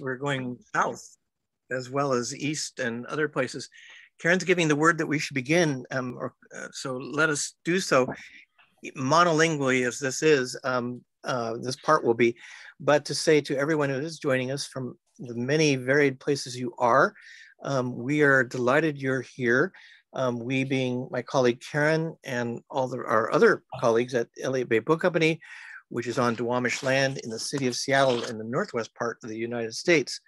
We're going south as well as east and other places. Karen's giving the word that we should begin, um, or, uh, so let us do so. Monolingually, as this is, um, uh, this part will be, but to say to everyone who is joining us from the many varied places you are, um, we are delighted you're here. Um, we being my colleague Karen and all the, our other colleagues at Elliott Bay Book Company, which is on Duwamish land in the city of Seattle in the northwest part of the United States.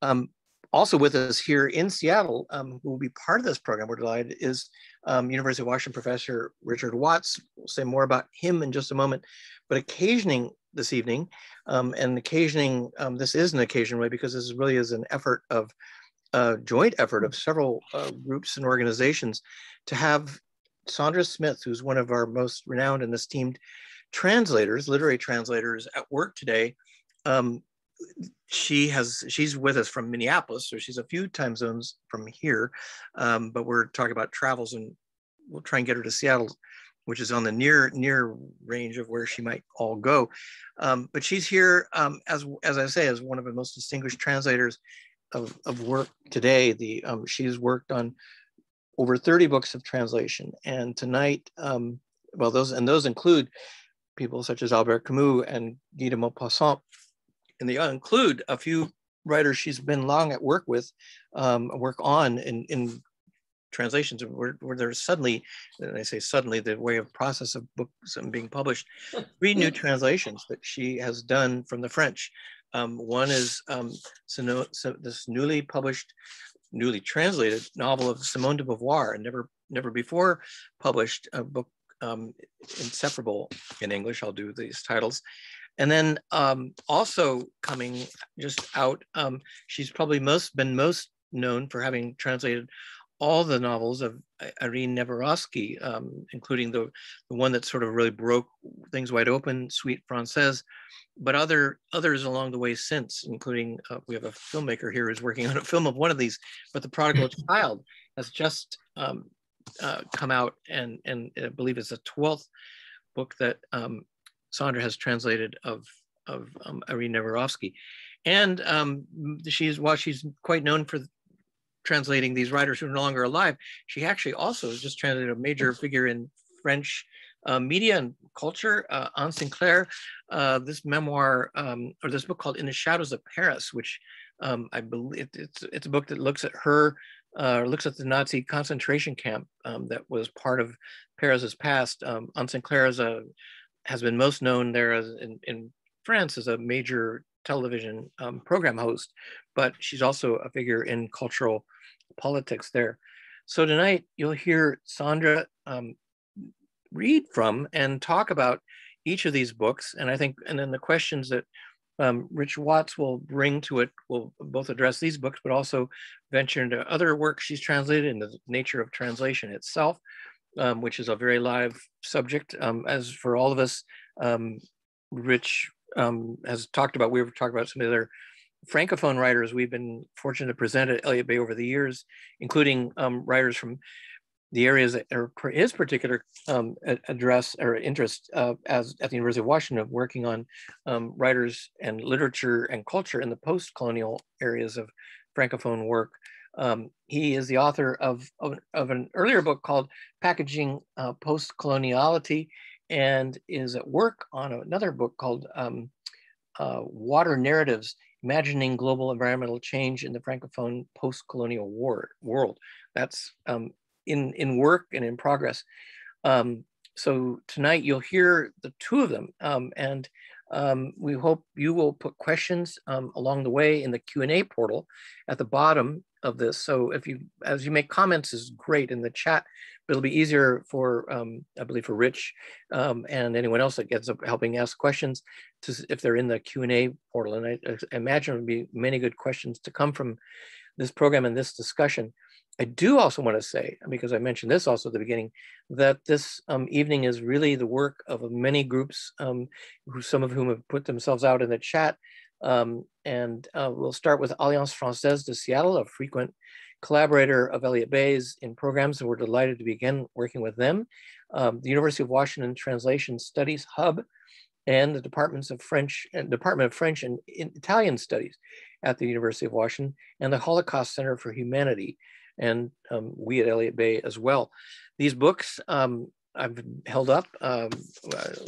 Um, also with us here in Seattle, um, who will be part of this program, we're delighted, is um, University of Washington professor Richard Watts. We'll say more about him in just a moment, but occasioning this evening, um, and occasioning, um, this is an occasion way because this really is an effort of joint effort of several uh, groups and organizations to have Sandra Smith, who's one of our most renowned and esteemed translators, literary translators at work today. Um, she has she's with us from Minneapolis, so she's a few time zones from here. Um, but we're talking about travels, and we'll try and get her to Seattle, which is on the near near range of where she might all go. Um, but she's here um, as as I say as one of the most distinguished translators of, of work today. The um, she's worked on over 30 books of translation, and tonight, um, well, those and those include people such as Albert Camus and Guy de Maupassant, and they include a few writers she's been long at work with, um, work on in, in translations where, where there's suddenly, and I say suddenly, the way of process of books and being published, three new translations that she has done from the French. Um, one is um, so, so this newly published, newly translated novel of Simone de Beauvoir, and never never before published a book um, inseparable in English. I'll do these titles. And then um, also coming just out, um, she's probably most been most known for having translated all the novels of Irene Nemirovsky, um, including the, the one that sort of really broke things wide open, Suite Francaise, but other others along the way since, including uh, we have a filmmaker here who's working on a film of one of these, but The Prodigal Child has just um, uh, come out, and and I believe it's the twelfth book that um, Sandra has translated of of um, Irene Nemirovsky, and um, she's while she's quite known for translating these writers who are no longer alive, she actually also just translated a major figure in French uh, media and culture, uh, Anne Sinclair, uh, this memoir um, or this book called In the Shadows of Paris, which um, I believe it's, it's a book that looks at her uh, looks at the Nazi concentration camp um, that was part of Paris's past. Um, Anne Sinclair has been most known there as in, in France as a major television um, program host, but she's also a figure in cultural politics there. So tonight you'll hear Sandra um, read from and talk about each of these books. And I think, and then the questions that um, Rich Watts will bring to it will both address these books, but also venture into other work she's translated in the nature of translation itself, um, which is a very live subject. Um, as for all of us, um, Rich um, has talked about, we've talked about some of the other Francophone writers we've been fortunate to present at Elliott Bay over the years, including um, writers from the areas that are his particular um, address or interest uh, as at the University of Washington, working on um, writers and literature and culture in the post-colonial areas of Francophone work. Um, he is the author of, of, of, an earlier book called Packaging uh, Post-Coloniality and is at work on another book called um, uh, Water Narratives, Imagining Global Environmental Change in the Francophone Post-Colonial World. That's um, in, in work and in progress. Um, so tonight you'll hear the two of them um, and um, we hope you will put questions um, along the way in the Q&A portal at the bottom of this. So if you, as you make comments is great in the chat, but it'll be easier for, um, I believe for Rich um, and anyone else that gets up helping ask questions to, if they're in the Q&A portal. And I, I imagine there'll be many good questions to come from this program and this discussion. I do also want to say, because I mentioned this also at the beginning, that this um, evening is really the work of many groups, um, who some of whom have put themselves out in the chat. Um, and uh, we'll start with Alliance Française de Seattle, a frequent collaborator of Elliott Bay's in programs, and we're delighted to begin working with them. Um, the University of Washington Translation Studies Hub, and the Departments of French and Department of French and Italian Studies at the University of Washington, and the Holocaust Center for Humanity, and um, we at Elliott Bay as well. These books um, I've held up, um,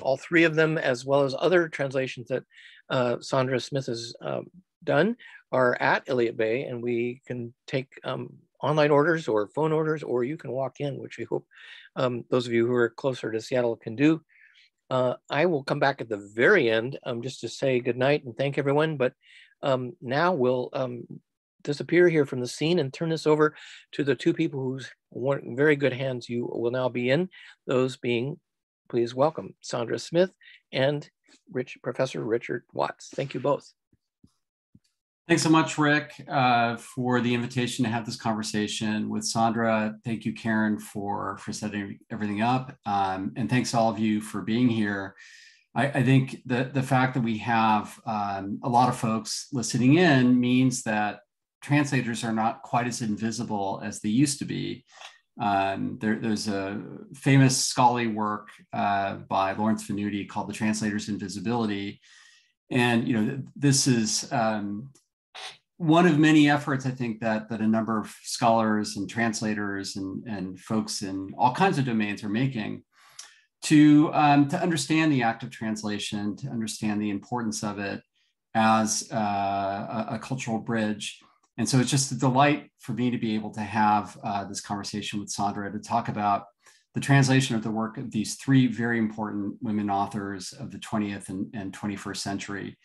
all three of them, as well as other translations that uh, Sandra Smith has um, done, are at Elliott Bay, and we can take um, online orders or phone orders, or you can walk in, which we hope um, those of you who are closer to Seattle can do. Uh, I will come back at the very end just to say good night and thank everyone. But um, now we'll um, disappear here from the scene and turn this over to the two people whose very good hands you will now be in. Those being, please welcome Sandra Smith and Rich, Professor Richard Watts. Thank you both. Thanks so much, Rick, uh, for the invitation to have this conversation with Sandra. Thank you, Karen, for, for setting everything up. Um, and thanks all of you for being here. I, I think the, the fact that we have um, a lot of folks listening in means that translators are not quite as invisible as they used to be. Um, there, there's a famous scholarly work uh, by Lawrence Venuti called The Translator's Invisibility. And you know, this is um, one of many efforts I think that that a number of scholars and translators and, and folks in all kinds of domains are making to um, to understand the act of translation, to understand the importance of it as uh, a, a, cultural bridge. And so it's just a delight for me to be able to have uh, this conversation with Sandra to talk about the translation of the work of these three very important women authors of the 20th and, and 21st century.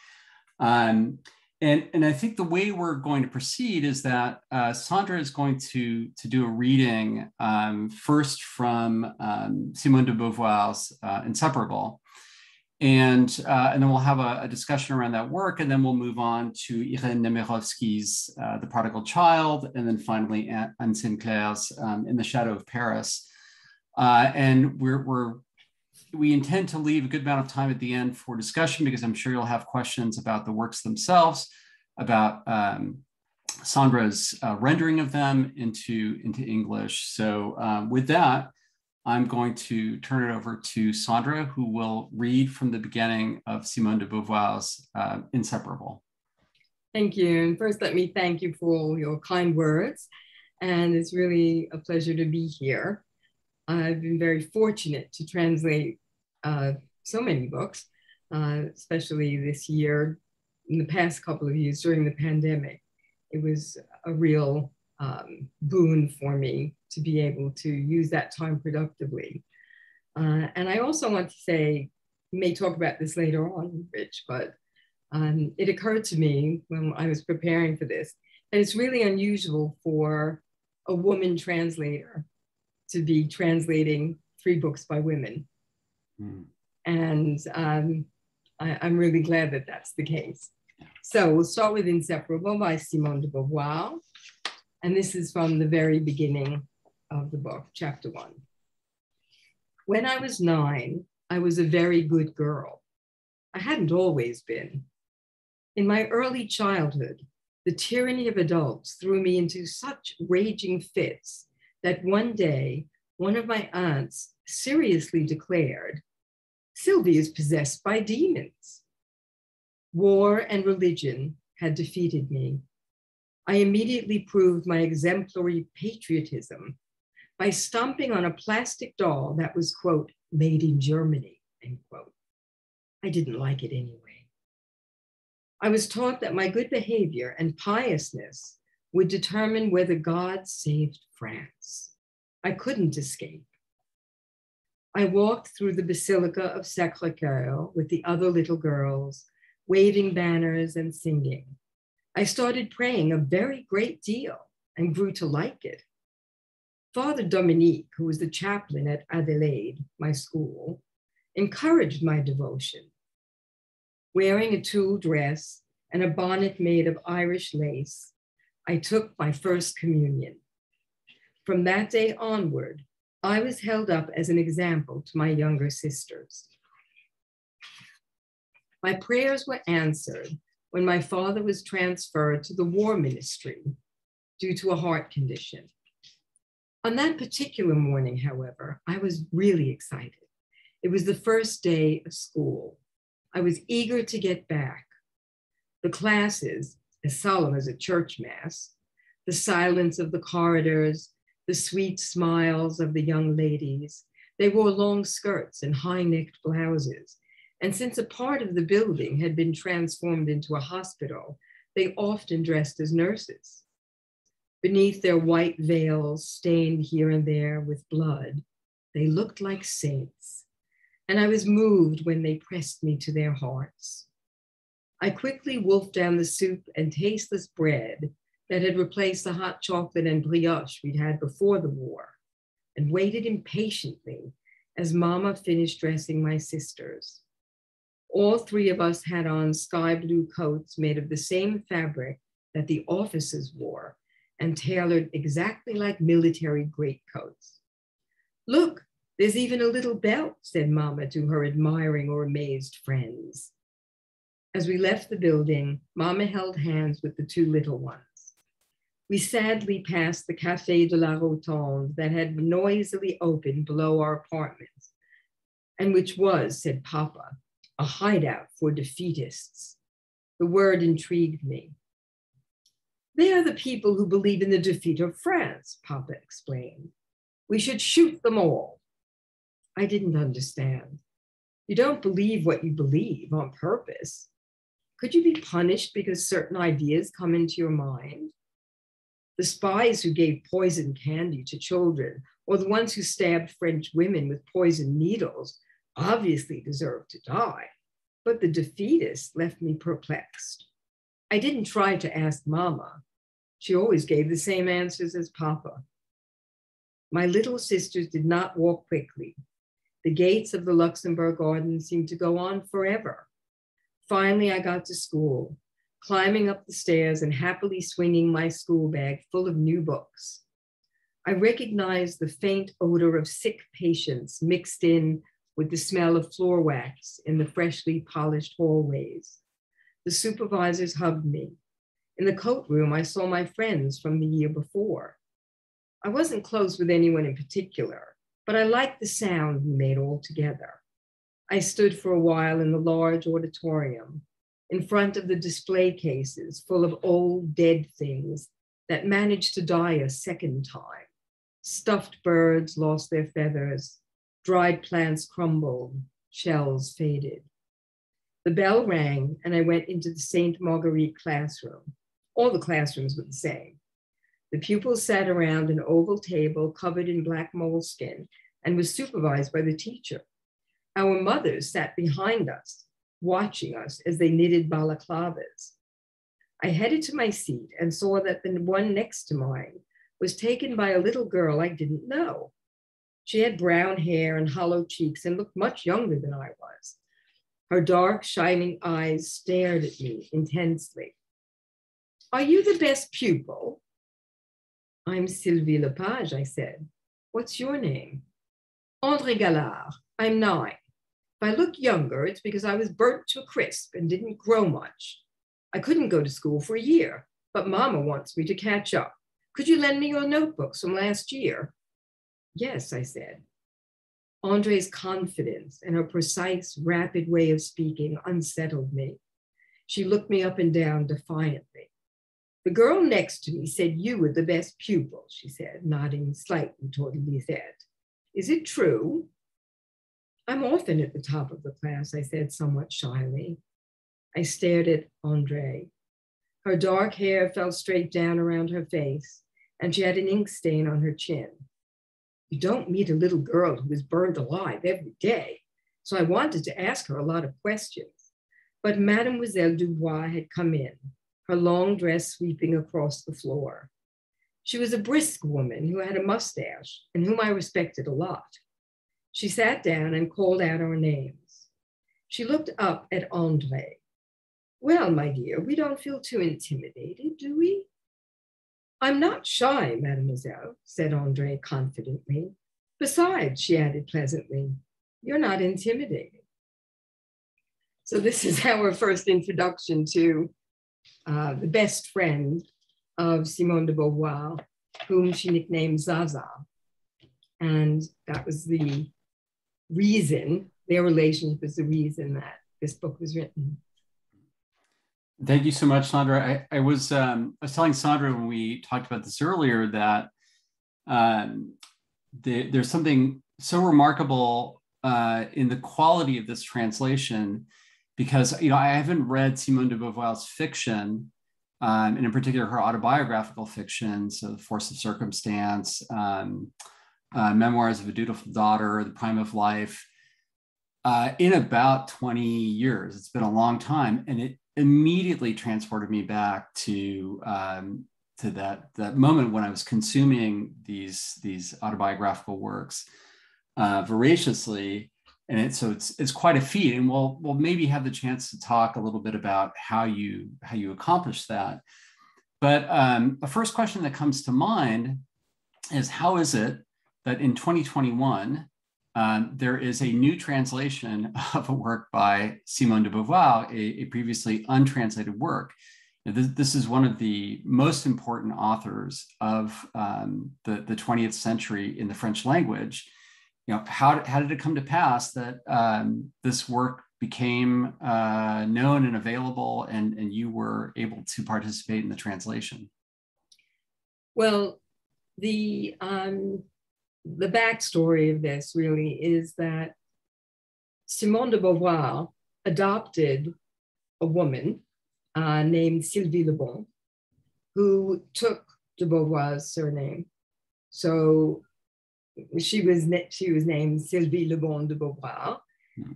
Um, and, and I think the way we're going to proceed is that uh, Sandra is going to, to do a reading um, first from um, Simone de Beauvoir's uh, Inseparable. And, uh, and then we'll have a, a, discussion around that work, and then we'll move on to Irene Nemirovsky's uh, The Prodigal Child, and then finally Anne Sinclair's um, In the Shadow of Paris. Uh, and we're, we're we intend to leave a good amount of time at the end for discussion because I'm sure you'll have questions about the works themselves, about um, Sandra's uh, rendering of them into, into English. So um, with that, I'm going to turn it over to Sandra, who will read from the beginning of Simone de Beauvoir's uh, Inseparable. Thank you. And first, let me thank you for all your kind words. And it's really a pleasure to be here. I've been very fortunate to translate uh, so many books, uh, especially this year, in the past couple of years during the pandemic. It was a real um, boon for me to be able to use that time productively. Uh, and I also want to say, may talk about this later on, Rich, but um, it occurred to me when I was preparing for this that it's really unusual for a woman translator to be translating three books by women. Mm. And um, I, am really glad that that's the case. So we'll start with Inseparable by Simone de Beauvoir. And this is from the very beginning of the book, chapter one. When I was nine, I was a very good girl. I hadn't always been. In my early childhood, the tyranny of adults threw me into such raging fits that one day, one of my aunts seriously declared Sylvie is possessed by demons. War and religion had defeated me. I immediately proved my exemplary patriotism by stomping on a plastic doll that was, quote, made in Germany, end quote. I didn't like it anyway. I was taught that my good behavior and piousness would determine whether God saved France. I couldn't escape. I walked through the Basilica of Sacre Coeur with the other little girls, waving banners and singing. I started praying a very great deal and grew to like it. Father Dominique, who was the chaplain at Adelaide, my school, encouraged my devotion. Wearing a tulle dress and a bonnet made of Irish lace, I took my first communion. From that day onward, I was held up as an example to my younger sisters. My prayers were answered when my father was transferred to the war ministry due to a heart condition. On that particular morning, however, I was really excited. It was the first day of school. I was eager to get back. The classes, as solemn as a church mass, the silence of the corridors, the sweet smiles of the young ladies. They wore long skirts and high necked blouses. And since a part of the building had been transformed into a hospital, they often dressed as nurses. Beneath their white veils, stained here and there with blood, they looked like saints. And I was moved when they pressed me to their hearts. I quickly wolfed down the soup and tasteless bread that had replaced the hot chocolate and brioche we'd had before the war, and waited impatiently as Mama finished dressing my sisters. All three of us had on sky blue coats made of the same fabric that the officers wore and tailored exactly like military greatcoats. Look, there's even a little belt, said Mama to her admiring or amazed friends. As we left the building, Mama held hands with the two little ones. We sadly passed the Café de la Rotonde that had noisily opened below our apartments, and which was, said Papa, a hideout for defeatists. The word intrigued me. They are the people who believe in the defeat of France, Papa explained. We should shoot them all. I didn't understand. You don't believe what you believe on purpose. Could you be punished because certain ideas come into your mind? The spies who gave poison candy to children, or the ones who stabbed French women with poison needles, obviously deserved to die. But the defeatists left me perplexed. I didn't try to ask Mama. She always gave the same answers as Papa. My little sisters did not walk quickly. The gates of the Luxembourg Garden seemed to go on forever. Finally, I got to school, climbing up the stairs and happily swinging my school bag full of new books. I recognized the faint odor of sick patients mixed in with the smell of floor wax in the freshly polished hallways. The supervisors hugged me. In the coat room, I saw my friends from the year before. I wasn't close with anyone in particular, but I liked the sound we made all together. I stood for a while in the large auditorium, in front of the display cases full of old dead things that managed to die a second time. Stuffed birds lost their feathers, dried plants crumbled, shells faded. The bell rang, and I went into the St. Marguerite classroom. All the classrooms were the same. The pupils sat around an oval table covered in black moleskin and was supervised by the teacher. Our mothers sat behind us, watching us as they knitted balaclavas. I headed to my seat and saw that the one next to mine was taken by a little girl I didn't know. She had brown hair and hollow cheeks and looked much younger than I was. Her dark, shining eyes stared at me intensely. Are you the best pupil? I'm Sylvie Lepage, I said. What's your name? André Gallard. I'm nine. If I look younger, it's because I was burnt to a crisp and didn't grow much. I couldn't go to school for a year, but Mama wants me to catch up. Could you lend me your notebooks from last year? Yes, I said. Andre's confidence and her precise, rapid way of speaking unsettled me. She looked me up and down defiantly. The girl next to me said you were the best pupil, she said, nodding slightly toward Lisette. Is it true? I'm often at the top of the class, I said somewhat shyly. I stared at Andre. Her dark hair fell straight down around her face, and she had an ink stain on her chin. You don't meet a little girl who is burned alive every day, so I wanted to ask her a lot of questions. But Mademoiselle Dubois had come in, her long dress sweeping across the floor. She was a brisk woman who had a mustache and whom I respected a lot. She sat down and called out our names. She looked up at Andre. Well, my dear, we don't feel too intimidated, do we? I'm not shy, mademoiselle, said Andre confidently. Besides, she added pleasantly, you're not intimidating. So this is our first introduction to uh, the best friend of Simone de Beauvoir, whom she nicknamed Zaza. And that was the reason, their relationship was the reason that this book was written. Thank you so much, Sandra. I, I was um, I was telling Sandra when we talked about this earlier that um, the, there's something so remarkable uh, in the quality of this translation because you know I haven't read Simone de Beauvoir's fiction, um, and in particular her autobiographical fiction, so The Force of Circumstance, um, uh, Memoirs of a Dutiful Daughter, The Prime of Life, uh, in about 20 years. It's been a long time, and it immediately transported me back to um, to that that moment when I was consuming these these autobiographical works uh, voraciously, and it, so it's it's quite a feat. And we'll we'll maybe have the chance to talk a little bit about how you how you accomplish that. But um, the first question that comes to mind is how is it that in 2021 um, there is a new translation of a work by Simone de Beauvoir, a, a previously untranslated work. This, this, is one of the most important authors of um, the, the 20th century in the French language. You know, how, how did it come to pass that um, this work became uh, known and available and, and you were able to participate in the translation? Well, the um, the backstory of this really is that Simone de Beauvoir adopted a woman uh, named Sylvie Le Bon, who took de Beauvoir's surname. So she was she was named Sylvie Le Bon de Beauvoir. Mm.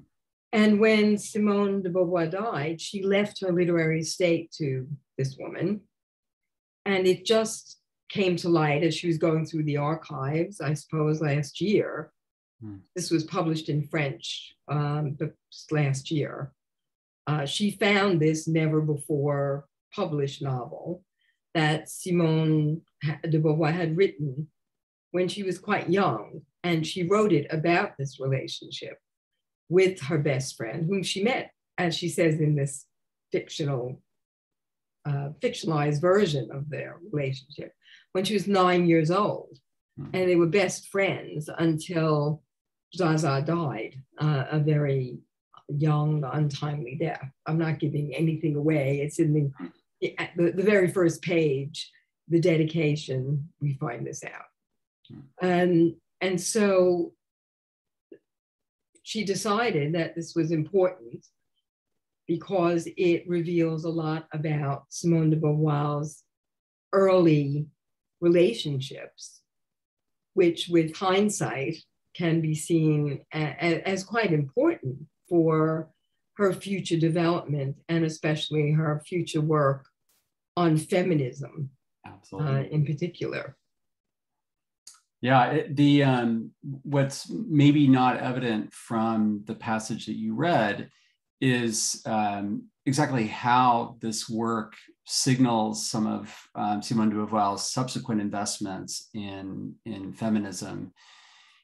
And when Simone de Beauvoir died, she left her literary estate to this woman. And it just came to light as she was going through the archives, I suppose, last year. Hmm. This was published in French um, last year. Uh, she found this never before published novel that Simone de Beauvoir had written when she was quite young. And she wrote it about this relationship with her best friend, whom she met, as she says in this fictional, uh, fictionalized version of their relationship when she was nine years old. Hmm. And they were best friends until Zaza died, uh, a very young, untimely death. I'm not giving anything away. It's in the, the, the very first page, the dedication, we find this out. Hmm. And, and so she decided that this was important because it reveals a lot about Simone de Beauvoir's early relationships, which with hindsight can be seen as quite important for her future development and especially her future work on feminism uh, in particular. Yeah, it, the um, what's maybe not evident from the passage that you read is um, exactly how this work signals some of um, Simone de Beauvoir's subsequent investments in, in feminism,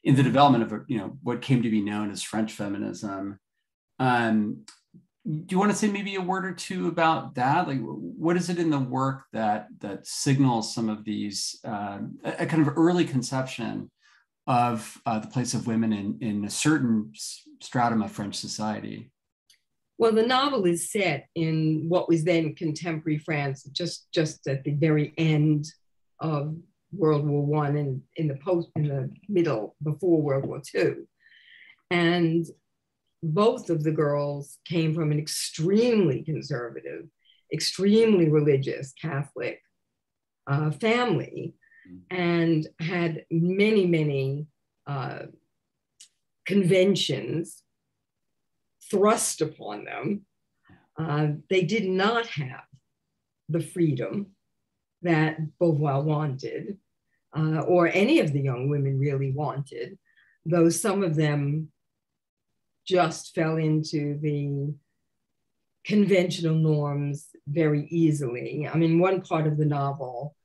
in the development of you know what came to be known as French feminism. Um, do you want to say maybe a word or two about that? Like, what is it in the work that that signals some of these uh, a, kind of early conception of uh, the place of women in in a certain stratum of French society? Well, the novel is set in what was then contemporary France, just just at the very end of World War One and in the post in the middle before World War Two, and both of the girls came from an extremely conservative, extremely religious Catholic uh, family, and had many many uh, conventions thrust upon them, uh, they did not have the freedom that Beauvoir wanted, uh, or any of the young women really wanted, though some of them just fell into the conventional norms very easily. I mean, one part of the novel,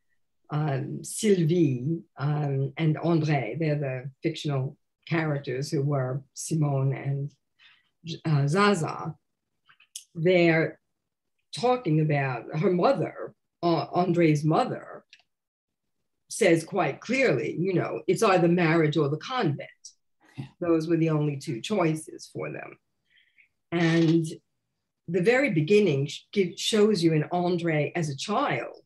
um, Sylvie um, and André, they're the fictional characters who were Simone and uh, Zaza, they're talking about her mother, uh, Andre's mother, says quite clearly, you know, it's either marriage or the convent. Those were the only two choices for them. And the very beginning shows you an Andre as a child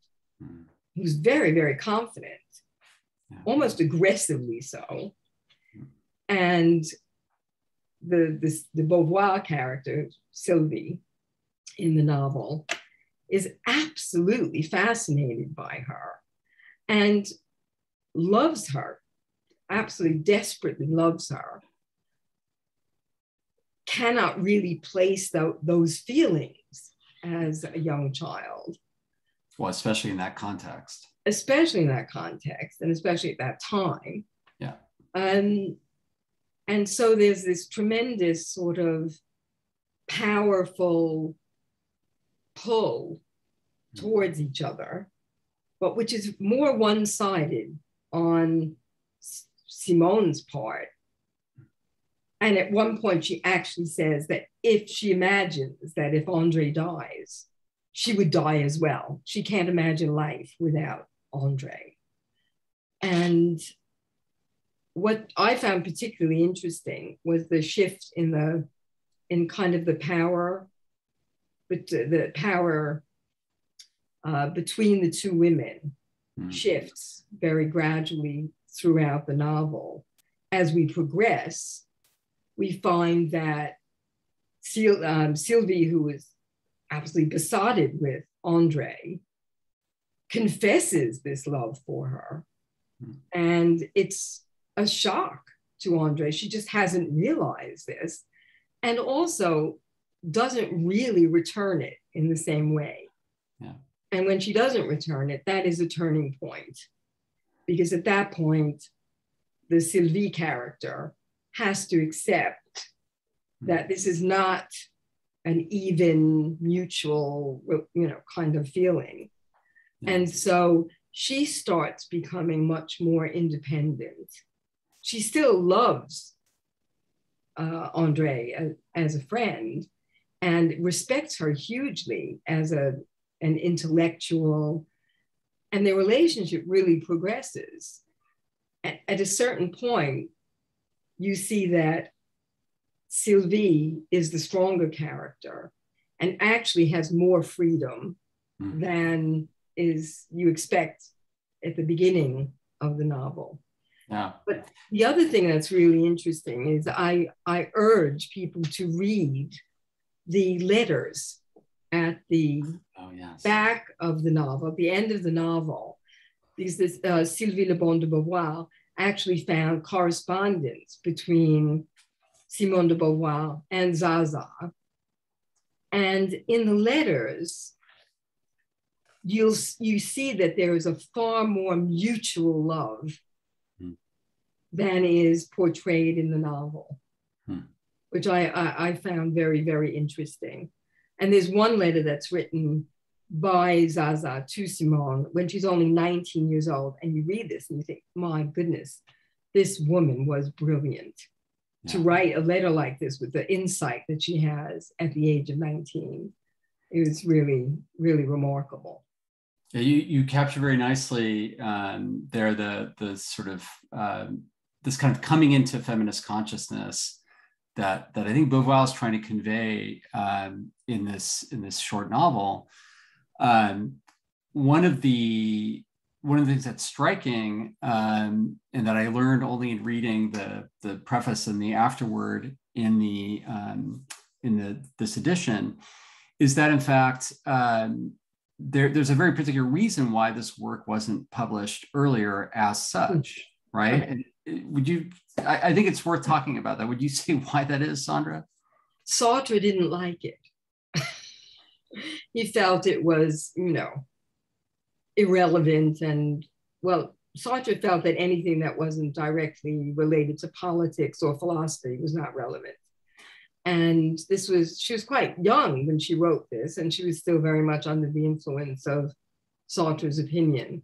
mm. who's very, very confident, yeah. almost aggressively so. Mm. And the, this, the Beauvoir character, Sylvie, in the novel, is absolutely fascinated by her and loves her, absolutely desperately loves her cannot really place the, those feelings as a young child. Well, especially in that context. Especially in that context, and especially at that time. Yeah. Um, and so there's this tremendous sort of powerful pull hmm. towards each other, but which is more one sided on Simone's part and at one point, she actually says that if she imagines that if Andre dies, she would die as well. She can't imagine life without Andre. And what I found particularly interesting was the shift in the in kind of the power, but the power uh, between the two women mm. shifts very gradually throughout the novel as we progress we find that Syl- um, Sylvie, who is absolutely besotted with Andre, confesses this love for her. Mm. And it's a shock to Andre. She just hasn't realized this. And also doesn't really return it in the same way. Yeah. And when she doesn't return it, that is a turning point. Because at that point, the Sylvie character has to accept hmm. that this is not an even mutual you know kind of feeling and so she starts becoming much more independent she still loves uh, andre as, as, a friend and respects her hugely as a an intellectual and their relationship really progresses at, at a certain point you see that Sylvie is the stronger character and actually has more freedom mm. than is you expect at the beginning of the novel. Yeah. But the other thing that's really interesting is I, I urge people to read the letters at the oh, yes. back of the novel, at the end of the novel, because this uh, Sylvie Le Bon de Beauvoir actually found correspondence between Simone de Beauvoir and Zaza. And in the letters, you'll you see that there is a far more mutual love. Than is portrayed in the novel, hmm. which I, I, I found very very interesting. And there's one letter that's written by Zaza to Simone when she's only 19 years old. And you read this and you think, my goodness, this woman was brilliant yeah. to write a letter like this with the insight that she has at the age of 19. It was really, really remarkable. Yeah, you, you capture very nicely um, there the, the sort of um, this kind of coming into feminist consciousness that, that I think Beauvoir is trying to convey um, in this in this short novel. Um, one of the one of the things that's striking um, and that I learned only in reading the the preface and the afterword in the um, in the this edition is that in fact um, there, there's a very particular reason why this work wasn't published earlier as such, right? And would you? I, I think it's worth talking about that. Would you say why that is, Sandra? Sartre didn't like it he felt it was, you know, irrelevant. And well, Sartre felt that anything that wasn't directly related to politics or philosophy was not relevant. And this was, she was quite young when she wrote this, and she was still very much under the influence of Sartre's opinion.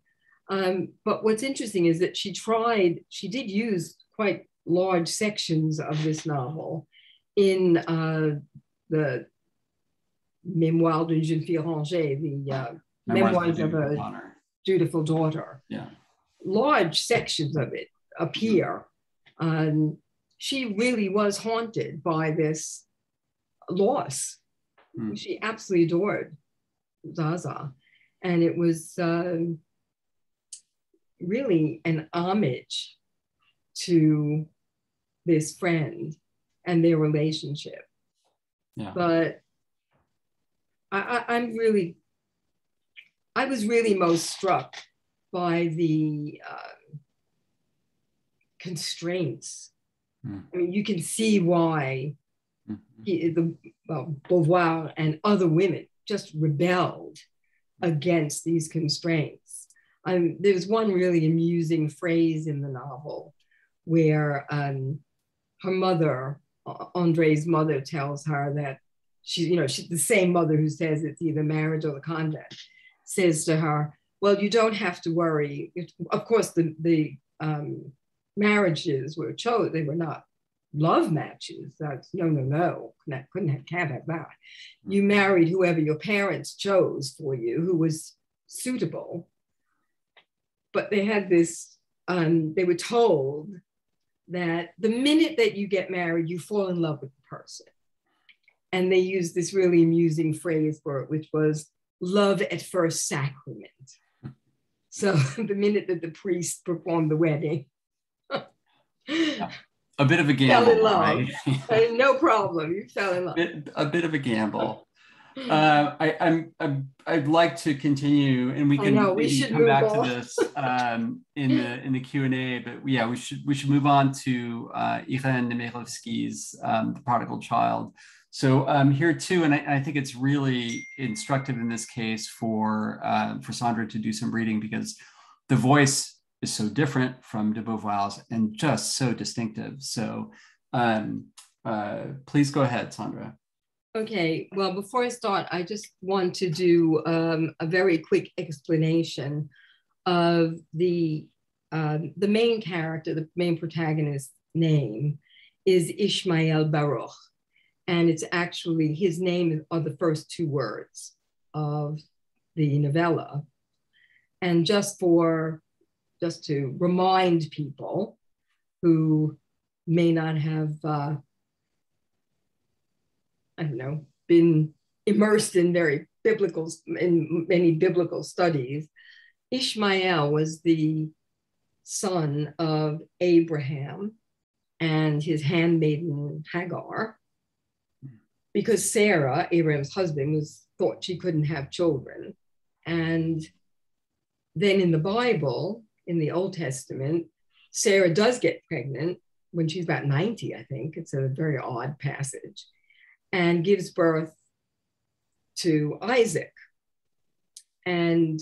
Um, but what's interesting is that she tried, she did use quite large sections of this novel in uh, the Memoir d'une jeune fille rangée, the uh, memoirs, of a dutiful daughter. Yeah. Large sections of it appear. Um, she really was haunted by this loss Mm. She absolutely adored Zaza. And it was um, really an homage to this friend and their relationship. Yeah. But I, I, I'm really, I was really most struck by the uh, constraints. Mm. I mean, you can see why mm-hmm. he, the well, Beauvoir and other women just rebelled against these constraints. Um, there's one really amusing phrase in the novel where um, her mother, Andre's mother, tells her that she, you know, she's the same mother who says it's either marriage or the convent, says to her, "Well, you don't have to worry." Of course, the the um, marriages were chose; they were not love matches. That's no, no, no. That couldn't have, can't have that. You married whoever your parents chose for you, who was suitable. But they had this. Um, they were told that the minute that you get married, you fall in love with the person. And they used this really amusing phrase for it, which was love at first sacrament. So the minute that the priest performed the wedding, a bit of a gamble. Fell in love. Right? no problem. You fell in love. Bit, a bit of a gamble. Uh, I, I'm, I'm, I'd like to continue, and we can know, we come back on. to this um, in the in the Q and A. But yeah, we should we should move on to uh, Irene Nemirovsky's um, "The Prodigal Child." So um, here too, and I, I, think it's really instructive in this case for uh, for Sandra to do some reading because the voice is so different from de Beauvoir's and just so distinctive. So um, uh, please go ahead, Sandra. Okay, well, before I start, I just want to do um, a very quick explanation of the, um, the main character, the main protagonist's name is Ishmael Baruch. And it's actually, his name are the first two words of the novella. And just for just to remind people who may not have, uh, I don't know, been immersed in very biblical, in many biblical studies. Ishmael was the son of Abraham and his handmaiden Hagar, because Sarah, Abraham's husband, was thought she couldn't have children. And then in the Bible, in the Old Testament, Sarah does get pregnant when she's about 90, I think. It's a very odd passage, and gives birth to Isaac. And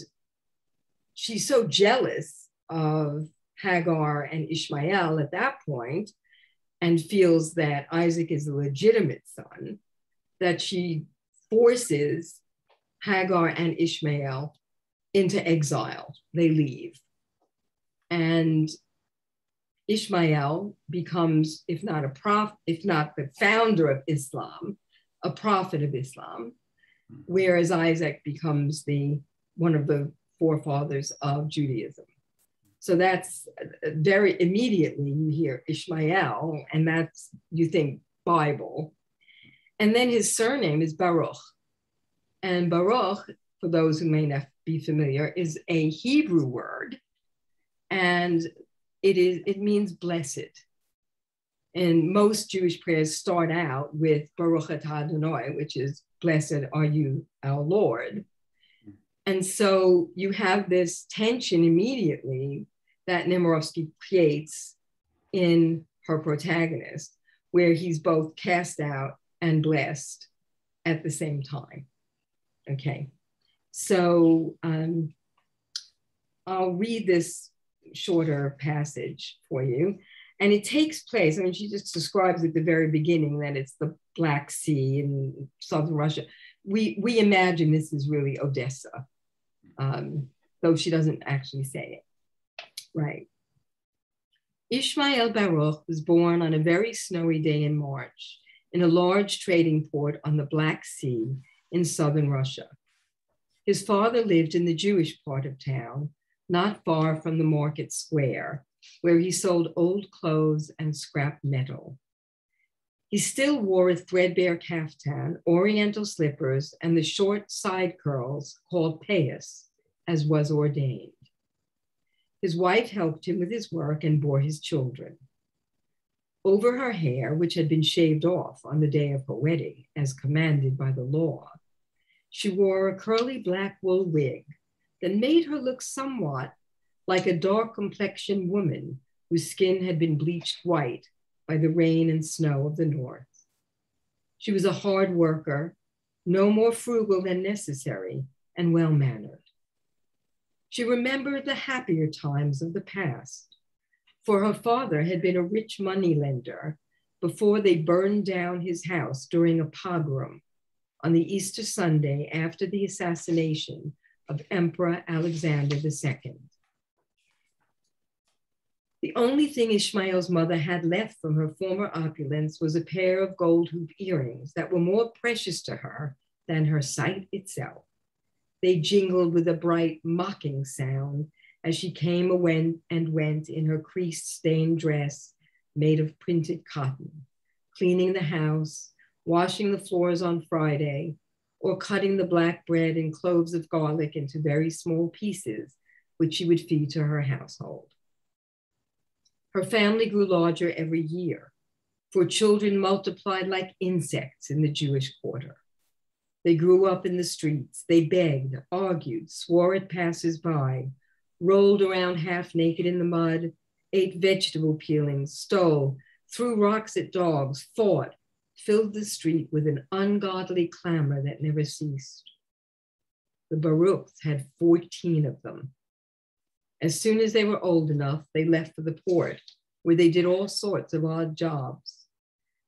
she's so jealous of Hagar and Ishmael at that point and feels that Isaac is a legitimate son that she forces Hagar and Ishmael into exile. They leave. And Ishmael becomes, if not a prophet, if not the founder of Islam, a prophet of Islam, whereas Isaac becomes the one of the forefathers of Judaism. So that's uh, very immediately you hear Ishmael, and that's you think Bible. And then his surname is Baruch. And Baruch, for those who may not be familiar, is a Hebrew word and it is it means blessed. And most Jewish prayers start out with Baruch Adonai, which is blessed are you, our Lord. And so you have this tension immediately that Nemirovsky creates in her protagonist, where he's both cast out and blessed at the same time. Okay, so um, I'll read this shorter passage for you. And it takes place, I mean, she just describes at the very beginning that it's the Black Sea in southern Russia. We, we imagine this is really Odessa, um, though she doesn't actually say it. Right. Ishmael Baruch was born on a very snowy day in March in a large trading port on the Black Sea in southern Russia. His father lived in the Jewish part of town not far from the market square, where he sold old clothes and scrap metal. He still wore a threadbare caftan, oriental slippers, and the short side curls called payas, as was ordained. His wife helped him with his work and bore his children. Over her hair, which had been shaved off on the day of her wedding, as commanded by the law, she wore a curly black wool wig that made her look somewhat like a dark complexioned woman whose skin had been bleached white by the rain and snow of the north. She was a hard worker, no more frugal than necessary, and well mannered. She remembered the happier times of the past, for her father had been a rich moneylender before they burned down his house during a pogrom on the Easter Sunday after the assassination of Emperor Alexander II. The only thing Ishmael's mother had left from her former opulence was a pair of gold hoop earrings that were more precious to her than her sight itself. They jingled with a bright, mocking sound as she came and went in her creased, stained dress made of printed cotton, cleaning the house, washing the floors on Friday, or cutting the black bread and cloves of garlic into very small pieces, which she would feed to her household. Her family grew larger every year, for children multiplied like insects in the Jewish quarter. They grew up in the streets. They begged, argued, swore at passers-by, rolled around half naked in the mud, ate vegetable peelings, stole, threw rocks at dogs, fought, filled the street with an ungodly clamor that never ceased. The Baruchs had 14 of them, as soon as they were old enough, they left for the port, where they did all sorts of odd jobs.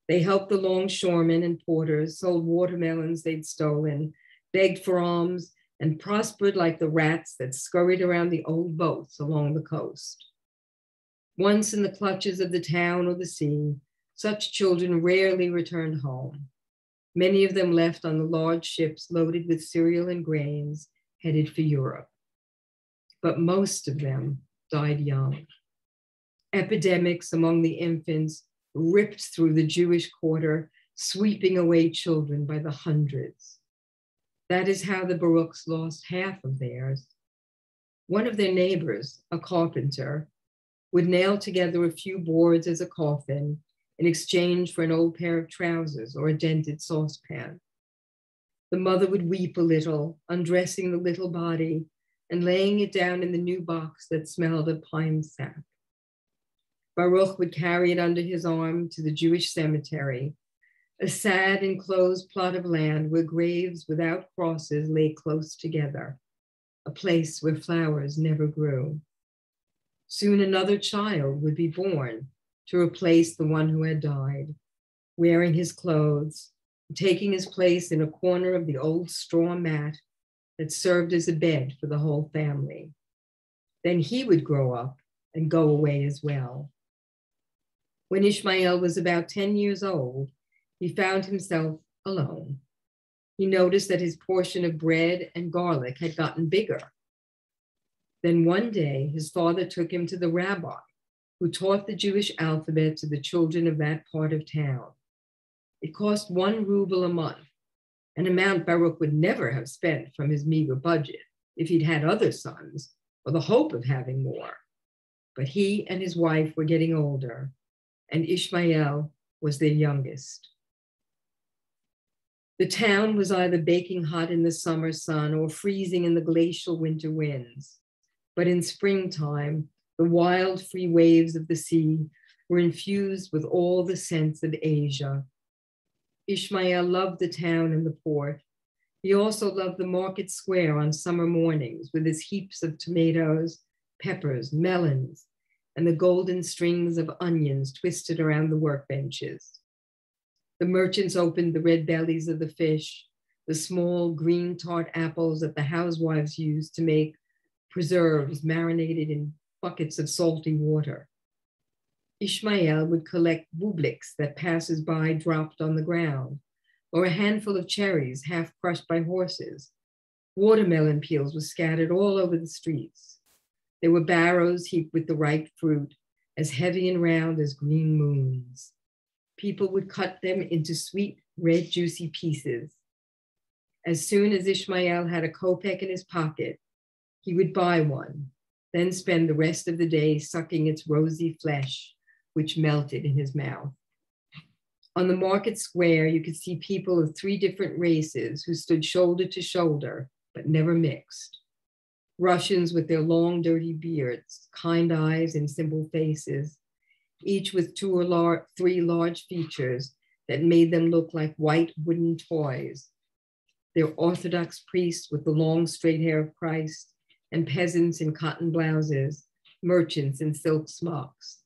They helped the longshoremen and porters, sold watermelons they'd stolen, begged for alms, and prospered like the rats that scurried around the old boats along the coast. Once in the clutches of the town or the sea, such children rarely returned home. Many of them left on the large ships loaded with cereal and grains, headed for Europe but most of them died young. Epidemics among the infants ripped through the Jewish quarter, sweeping away children by the hundreds. That is how the Baruchs lost half of theirs. One of their neighbors, a carpenter, would nail together a few boards as a coffin in exchange for an old pair of trousers or a dented saucepan. The mother would weep a little, undressing the little body and laying it down in the new box that smelled of pine sap. Baruch would carry it under his arm to the Jewish cemetery, a sad enclosed plot of land where graves without crosses lay close together, a place where flowers never grew. Soon another child would be born to replace the one who had died, wearing his clothes, taking his place in a corner of the old straw mat that served as a bed for the whole family. Then he would grow up and go away as well. When Ishmael was about 10 years old, he found himself alone. He noticed that his portion of bread and garlic had gotten bigger. Then one day, his father took him to the rabbi who taught the Jewish alphabet to the children of that part of town. It cost one ruble a month, an amount Baruch would never have spent from his meager budget if he'd had other sons or the hope of having more. But he and his wife were getting older, and Ishmael was their youngest. The town was either baking hot in the summer sun or freezing in the glacial winter winds. But in springtime, the wild, free waves of the sea were infused with all the scents of Asia Ishmael loved the town and the port. He also loved the market square on summer mornings with its heaps of tomatoes, peppers, melons, and the golden strings of onions twisted around the workbenches. The merchants opened the red bellies of the fish, the small green tart apples that the housewives used to make preserves marinated in buckets of salty water. Ishmael would collect bubliks that passers-by dropped on the ground, or a handful of cherries half crushed by horses. Watermelon peels were scattered all over the streets. There were barrows heaped with the ripe fruit, as heavy and round as green moons. people would cut them into sweet, red, juicy pieces. As soon as Ishmael had a kopeck in his pocket, he would buy one, then spend the rest of the day sucking its rosy flesh, which melted in his mouth. On the market square, you could see people of three different races who stood shoulder to shoulder, but never mixed. Russians with their long, dirty beards, kind eyes, and simple faces, each with two or lar- three large features that made them look like white wooden toys. Their Orthodox priests with the long, straight hair of Christ, and peasants in cotton blouses, merchants in silk smocks.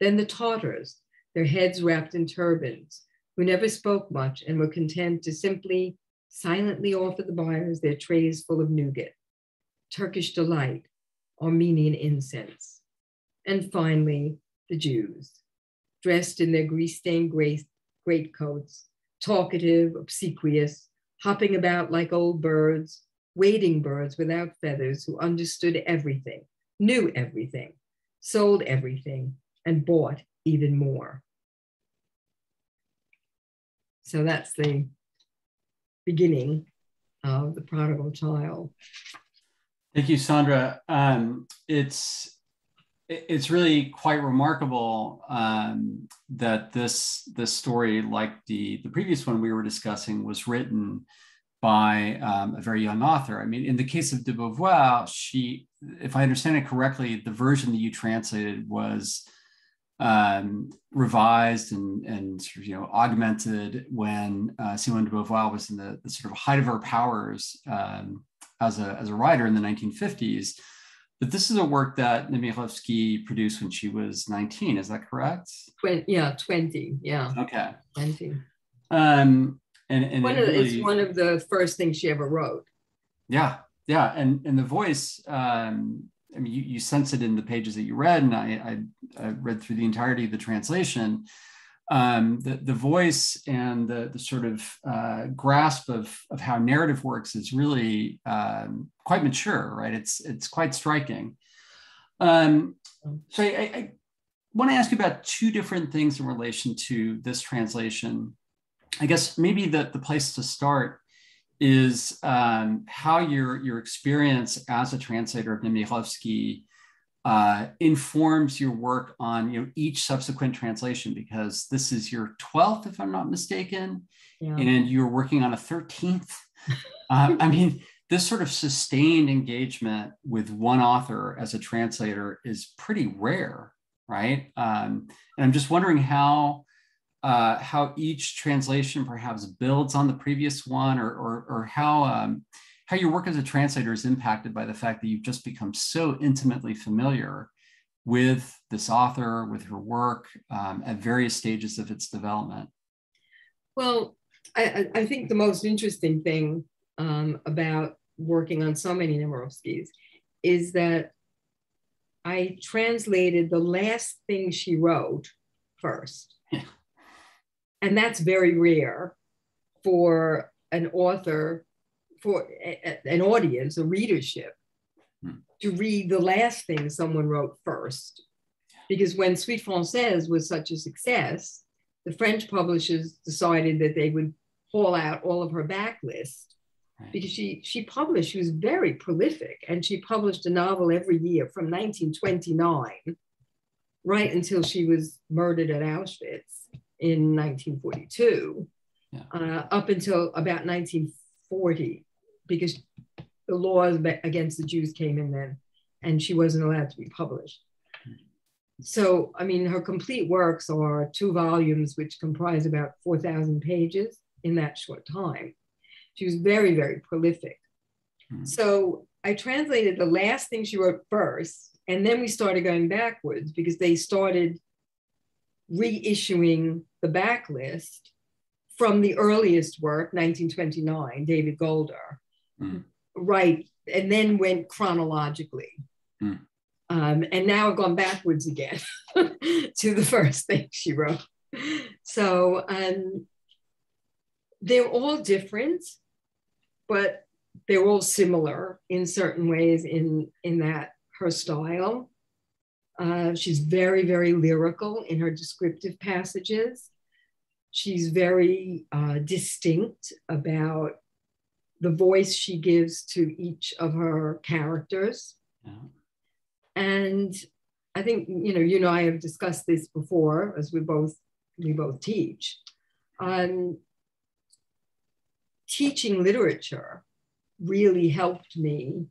Then the Tartars, their heads wrapped in turbans, who never spoke much and were content to simply silently offer the buyers their trays full of nougat, Turkish delight, Armenian incense. And finally, the Jews, dressed in their grease stained greatcoats, talkative, obsequious, hopping about like old birds, wading birds without feathers who understood everything, knew everything, sold everything, and bought even more. So that's the beginning of the prodigal child. Thank you, Sandra. Um, it's it's really quite remarkable um, that this this story, like the the previous one we were discussing, was written by um, a very young author. I mean, in the case of de Beauvoir, she, if I understand it correctly, the version that you translated was um, revised and and sort of, you know augmented when uh, Simone de Beauvoir was in the, the, sort of height of her powers um, as a as a writer in the 1950s. But this is a work that Nemirovsky produced when she was 19. Is that correct? 20, yeah, 20. Yeah. Okay. 20. Um, and, and one it really, it's one of the first things she ever wrote. Yeah. Yeah. And, and the voice, um, I mean, you, you sense it in the pages that you read, and I, I, I read through the entirety of the translation um, the, the voice and the, the sort of uh, grasp of, of how narrative works is really um, quite mature, right? It's, it's quite striking. Um, so I, I want to ask you about two different things in relation to this translation. I guess maybe the, the place to start is um, how your, your experience as a translator of Nemirovsky uh, informs your work on you know each subsequent translation because this is your 12th if i'm not mistaken yeah. and you're working on a 13th uh, i mean this sort of sustained engagement with one author as a translator is pretty rare right um, and i'm just wondering how uh, how each translation perhaps builds on the previous one or, or, or how um, how your work as a translator is impacted by the fact that you've just become so intimately familiar with this author, with her work um, at various stages of its development? Well, I, I think the most interesting thing um, about working on so many Nemirovskys is that I translated the last thing she wrote first. Yeah. And that's very rare for an author for a, an audience, a readership, hmm. to read the last thing someone wrote first. Because when Suite Francaise was such a success, the French publishers decided that they would haul out all of her backlist right. because she, she published, she was very prolific, and she published a novel every year from 1929 right until she was murdered at Auschwitz in 1942, yeah. uh, up until about 1940 because the laws against the Jews came in then, and she wasn't allowed to be published. So, I mean, her complete works are two volumes, which comprise about 4,000 pages in that short time. She was very, very prolific. Hmm. So, I translated the last thing she wrote first, and then we started going backwards because they started reissuing the backlist from the earliest work, 1929, David Golder, mm. right, and then went chronologically. Mm. Um, and now I've gone backwards again to the first thing she wrote. So um, they're all different, but they're all similar in certain ways in, in that her style. Uh, she's very, very lyrical in her descriptive passages. She's very uh, distinct about the voice she gives to each of her characters. Yeah. And I think, you know, you and I have discussed this before as we both, we both teach. Um, teaching literature really helped me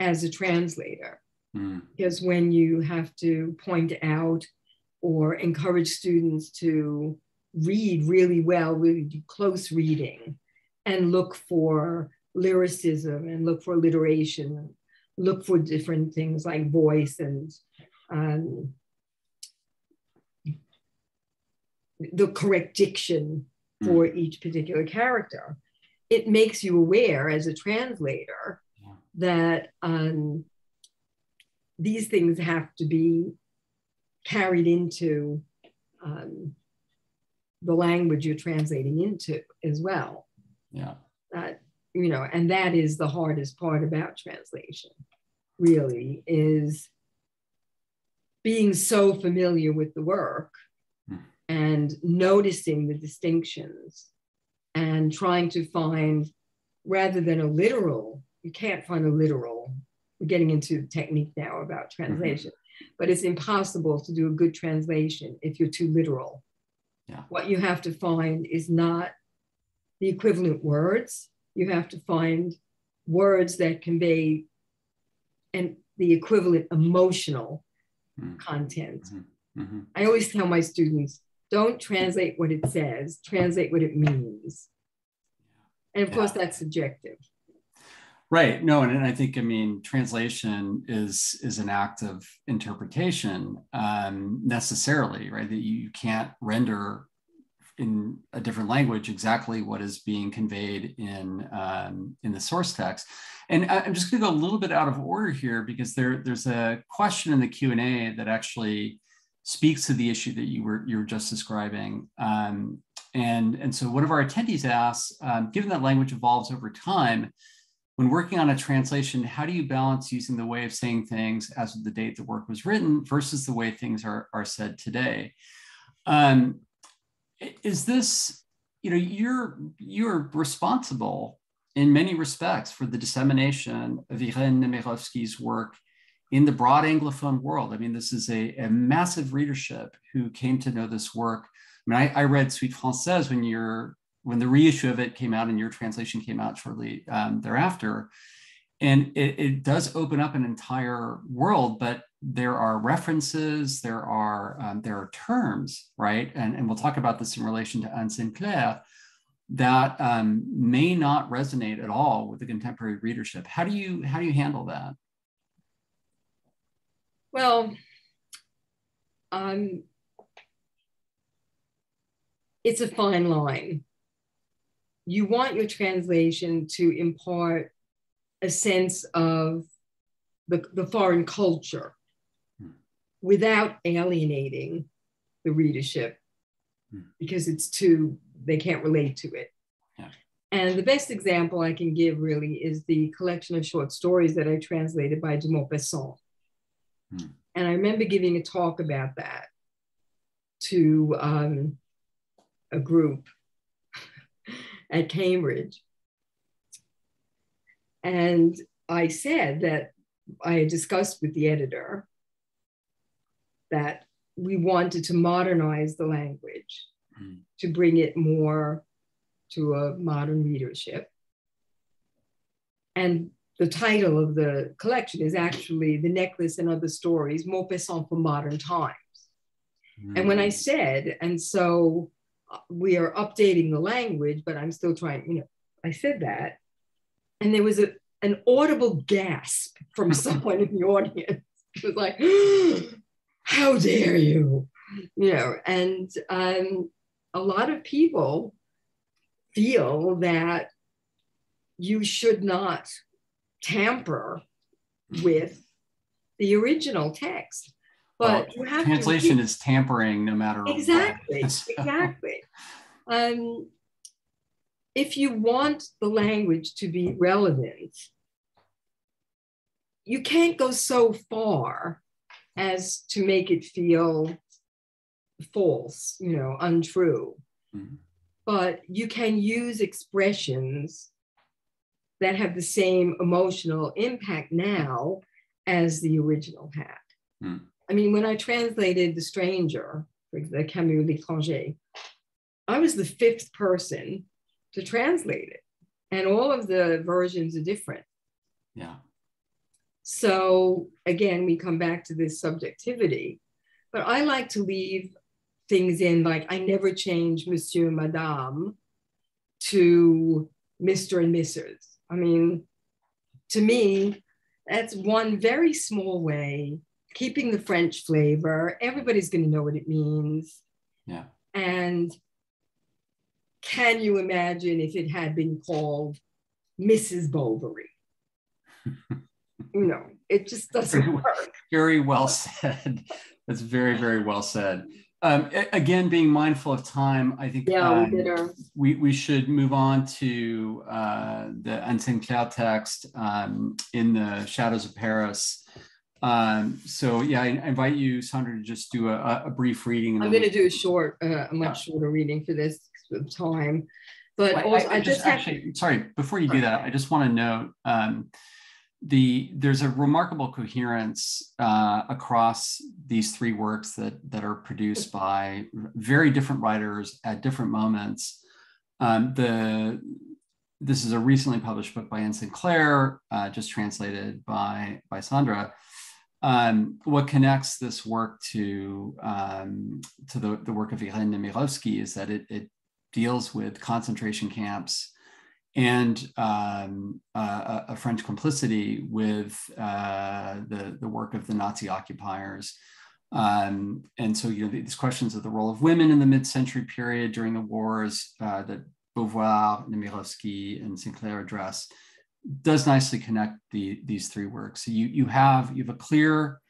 as a translator mm. because when you have to point out or encourage students to read really well, really do close reading, and look for lyricism and look for alliteration, look for different things like voice and um, the correct diction for mm. each particular character. It makes you aware as a translator yeah. that um, these things have to be carried into um, the language you're translating into as well. Yeah. That, you know, and that is the hardest part about translation, really, is being so familiar with the work hmm. and noticing the distinctions and trying to find, rather than a literal, you can't find a literal. We're getting into technique now about mm-hmm. translation, mm-hmm. but it's impossible to do a good translation if you're too literal. Yeah. What you have to find is not the equivalent words. You have to find words that convey and the equivalent emotional mm-hmm. content. Mm-hmm. mm-hmm. I always tell my students, don't translate what it says, translate what it means. And of yeah. course, that's subjective. Right. No, and, and I think I mean translation is is an act of interpretation um, necessarily, right? That you can't render in a different language exactly what is being conveyed in um, in the source text. And I'm just going to go a little bit out of order here because there there's a question in the Q and A that actually speaks to the issue that you were you were just describing. Um, and and so one of our attendees asks, um, given that language evolves over time when working on a translation, how do you balance using the way of saying things as of the date the work was written versus the way things are, are said today? Um, is this, you know, you're you're responsible in many respects for the dissemination of Irene Nemirovsky's work in the broad Anglophone world. I mean, this is a, a massive readership who came to know this work. I mean, I, I read Suite Française when you're when the reissue of it came out and your translation came out shortly um, thereafter. And it, it, does open up an entire world, but there are references, there are um, there are terms, right? And, and we'll talk about this in relation to Anne Sinclair that um, may not resonate at all with the contemporary readership. How do you how do you handle that? Well, um, it's a fine line you want your translation to impart a sense of the, the foreign culture hmm. without alienating the readership hmm. because it's too, they can't relate to it. Yeah. And the best example I can give really is the collection of short stories that I translated by de Maupassant. Hmm. And I remember giving a talk about that to um, a group at Cambridge. And I said that I had discussed with the editor that we wanted to modernize the language mm. to bring it more to a modern readership. And the title of the collection is actually The Necklace and Other Stories, Maupassant for Modern Times. Mm. And when I said, and so we are updating the language, but I'm still trying, you know, I said that. And there was a, an audible gasp from someone in the audience. It was like, how dare you? You know, and um, a lot of people feel that you should not tamper with the original text. But well, translation to, is tampering no matter exactly, exactly. Um, if you want the language to be relevant, you can't go so far as to make it feel false, you know, untrue. mm-hmm. but you can use expressions that have the same emotional impact now as the original had. Mm. I mean, when I translated The Stranger, for the Camus L'Étranger, I was the fifth person to translate it, and all of the versions are different. Yeah. So again, we come back to this subjectivity, but I like to leave things in like I never change Monsieur and Madame to Mr. and Mrs. I mean, to me, that's one very small way, keeping the French flavor. Everybody's going to know what it means. Yeah. And can you imagine if it had been called Mrs. Bovary? no, it just doesn't work. Very well said. That's very, very well said. Um, again, being mindful of time, I think yeah, um, we, we, should move on to uh, the Anne Sinclair text um, in the Shadows of Paris. Um, so yeah, I invite you, Sandra, to just do a, a brief reading. I'm going to do a short, uh, a much shorter reading for this time. But well, also, I, I, just, just actually, to... sorry, before you do that, I just want to note um, the there's a remarkable coherence uh, across these three works that that are produced by very different writers at different moments. Um, the this is a recently published book by Anne Sinclair, uh, just translated by by Sandra. Um, what connects this work to um, to the, the work of Irene Nemirovsky is that it, it deals with concentration camps and um, uh, a French complicity with uh, the, the work of the Nazi occupiers. Um, and so, you know, these questions of the role of women in the mid-century period during the wars uh, that Beauvoir, Nemirovsky, and Sinclair address does nicely connect the, these three works. So you, you have you have a clear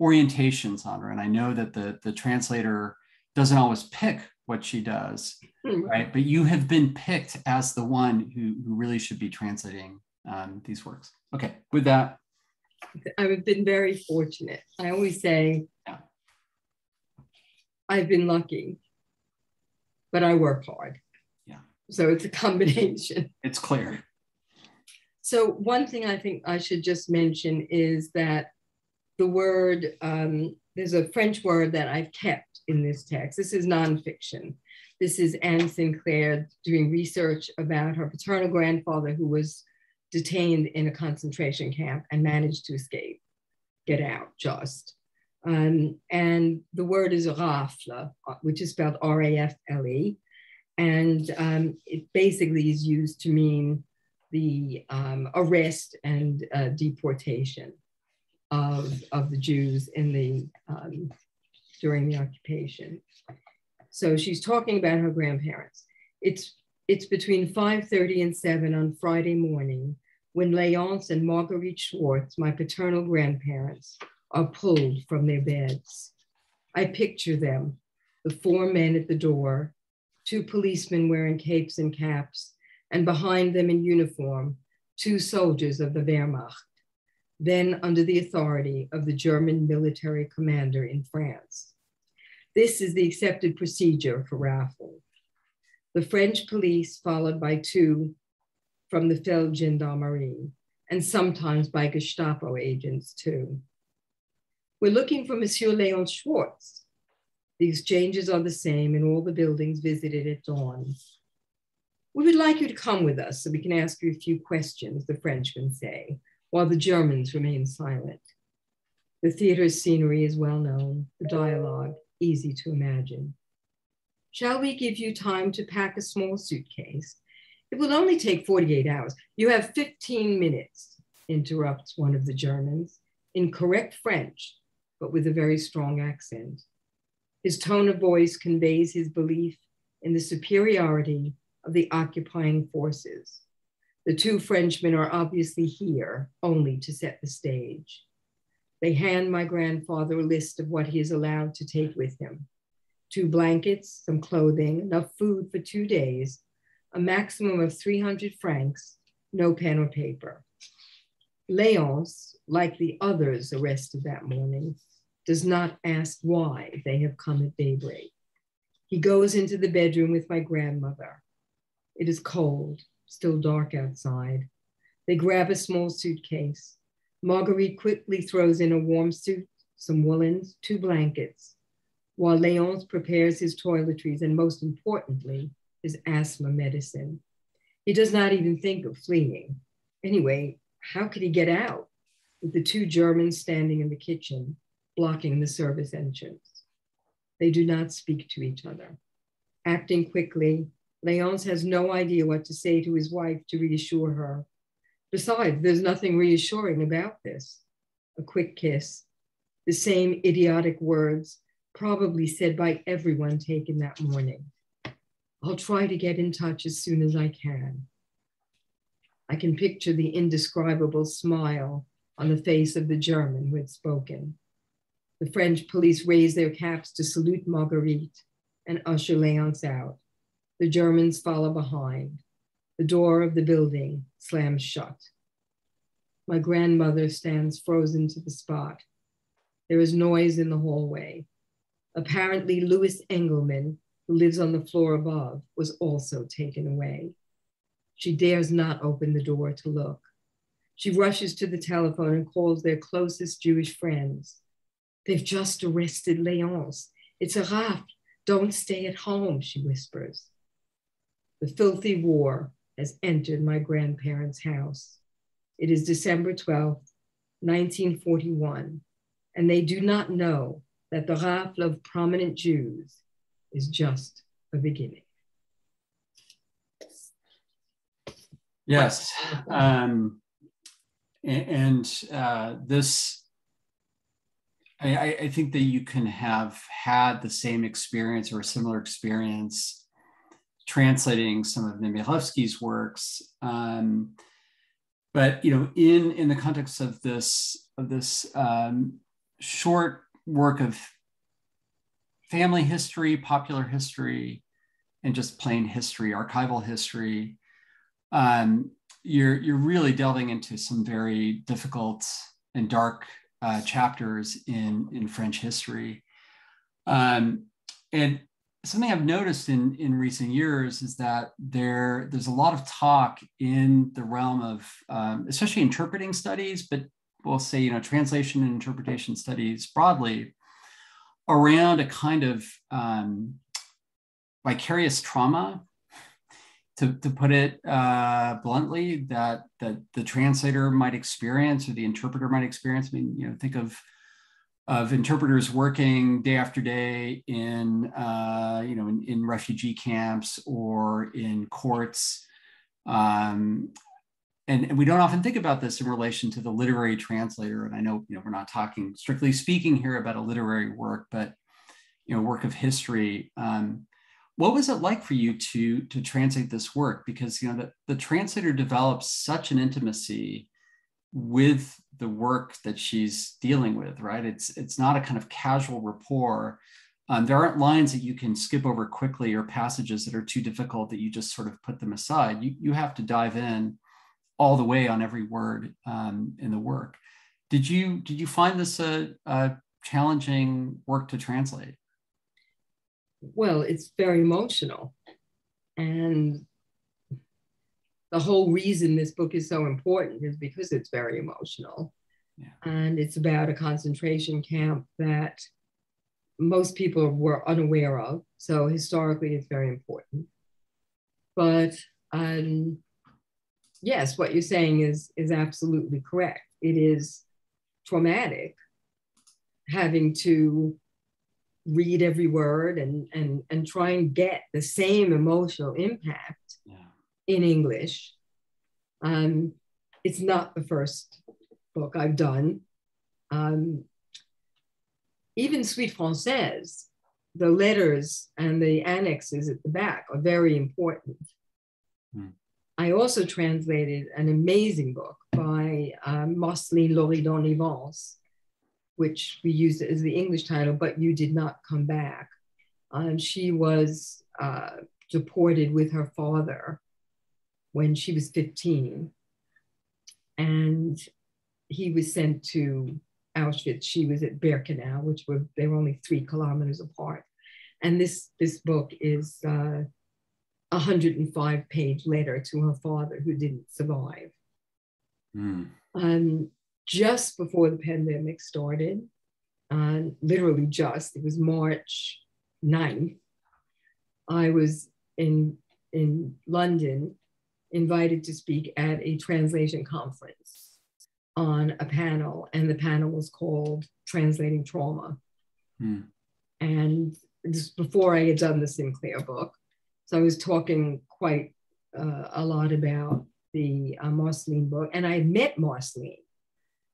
orientation, Sandra, and I know that the, the translator doesn't always pick what she does, mm-hmm. right? But you have been picked as the one who, who really should be translating um, these works. Okay, with that. I've been very fortunate. I always say, yeah. I've been lucky, but I work hard. Yeah. So it's a combination. It's clear. So one thing I think I should just mention is that the word, um, there's a French word that I've kept in this text. This is nonfiction. This is Anne Sinclair doing research about her paternal grandfather who was detained in a concentration camp and managed to escape, get out just. Um, and the word is rafle, which is spelled R-A-F-L-E. And um, it basically is used to mean the um, arrest and uh, deportation of, of the Jews in the um, during the occupation. So she's talking about her grandparents. It's, it's between 5.30 and 7 on Friday morning when Leonce and Marguerite Schwartz, my paternal grandparents, are pulled from their beds. I picture them, the four men at the door, two policemen wearing capes and caps, and behind them in uniform, two soldiers of the Wehrmacht then under the authority of the German military commander in France. This is the accepted procedure for rafle. The French police, followed by two from the Feld Gendarmerie, and sometimes by Gestapo agents too. We're looking for Monsieur Leon Schwartz. The exchanges are the same in all the buildings visited at dawn. We would like you to come with us so we can ask you a few questions, the Frenchmen say, while the Germans remain silent. The theater's scenery is well known, the dialogue easy to imagine. Shall we give you time to pack a small suitcase? It will only take 48 hours. You have 15 minutes, interrupts one of the Germans in correct French, but with a very strong accent. His tone of voice conveys his belief in the superiority of the occupying forces. The two Frenchmen are obviously here only to set the stage. They hand my grandfather a list of what he is allowed to take with him two blankets, some clothing, enough food for two days, a maximum of 300 francs, no pen or paper. Leonce, like the others arrested that morning, does not ask why they have come at daybreak. He goes into the bedroom with my grandmother. It is cold, still dark outside. They grab a small suitcase. Marguerite quickly throws in a warm suit, some woolens, two blankets, while Leonce prepares his toiletries and most importantly, his asthma medicine. He does not even think of fleeing. Anyway, how could he get out with the two Germans standing in the kitchen, blocking the service entrance? They do not speak to each other. Acting quickly, Leonce has no idea what to say to his wife to reassure her. Besides, there's nothing reassuring about this. A quick kiss, the same idiotic words probably said by everyone taken that morning. I'll try to get in touch as soon as I can. I can picture the indescribable smile on the face of the German who had spoken. The French police raise their caps to salute Marguerite and usher Leonce out. The Germans follow behind. The door of the building slams shut. My grandmother stands frozen to the spot. There is noise in the hallway. Apparently, Louis Engelmann, who lives on the floor above, was also taken away. She dares not open the door to look. She rushes to the telephone and calls their closest Jewish friends. They've just arrested Leonce. It's a rafle. Don't stay at home, she whispers. The filthy war has entered my grandparents' house. It is December 12th, 1941, and they do not know that the rafle of prominent Jews is just a beginning. Yes. Um, and uh, this, I, I, think that you can have had the same experience or a similar experience translating some of Nemirovsky's works. Um, but you know, in in the context of this of this um, short work of family history, popular history, and just plain history, archival history, um, you're you're really delving into some very difficult and dark uh, chapters in in French history. Um, and something I've noticed in in recent years is that there there's a lot of talk in the realm of um, especially interpreting studies, but we'll say you know translation and interpretation studies broadly around a kind of um, vicarious trauma to, to put it uh, bluntly, that that the translator might experience or the interpreter might experience. I mean, you know, think of of interpreters working day after day in uh, you know in, in, refugee camps or in courts. Um, and, and we don't often think about this in relation to the literary translator. And I know you know we're not talking strictly speaking here about a literary work, but you know work of history. Um, what was it like for you to to translate this work because you know the, the translator develops such an intimacy with the work that she's dealing with right? It's it's not a kind of casual rapport. Um, there aren't lines that you can skip over quickly or passages that are too difficult that you just sort of put them aside. You, you have to dive in all the way on every word um, in the work. Did you did you find this a, a challenging work to translate? Well, it's very emotional. And the whole reason this book is so important is because it's very emotional. Yeah. And it's about a concentration camp that most people were unaware of. So historically, it's very important. But um, yes, what you're saying is, is absolutely correct. It is traumatic having to read every word and and and try and get the same emotional impact yeah. In English. Um, it's not the first book I've done. Um, even Suite Française, the letters and the annexes at the back are very important. Hmm. I also translated an amazing book by um, Marceline Loridan-Ivens which we used as the English title, but you did not come back. Um, she was uh, deported with her father when she was 15. And he was sent to Auschwitz. She was at Birkenau, which were, they were only three kilometers apart. And this, this book is uh, a 105 page letter to her father who didn't survive. Mm. Um, just before the pandemic started, uh, literally just, it was March 9th, I was in, in London invited to speak at a translation conference on a panel, and the panel was called Translating Trauma. Hmm. And this before I had done the Sinclair book. So I was talking quite uh, a lot about the uh, Marceline book, and I met Marceline.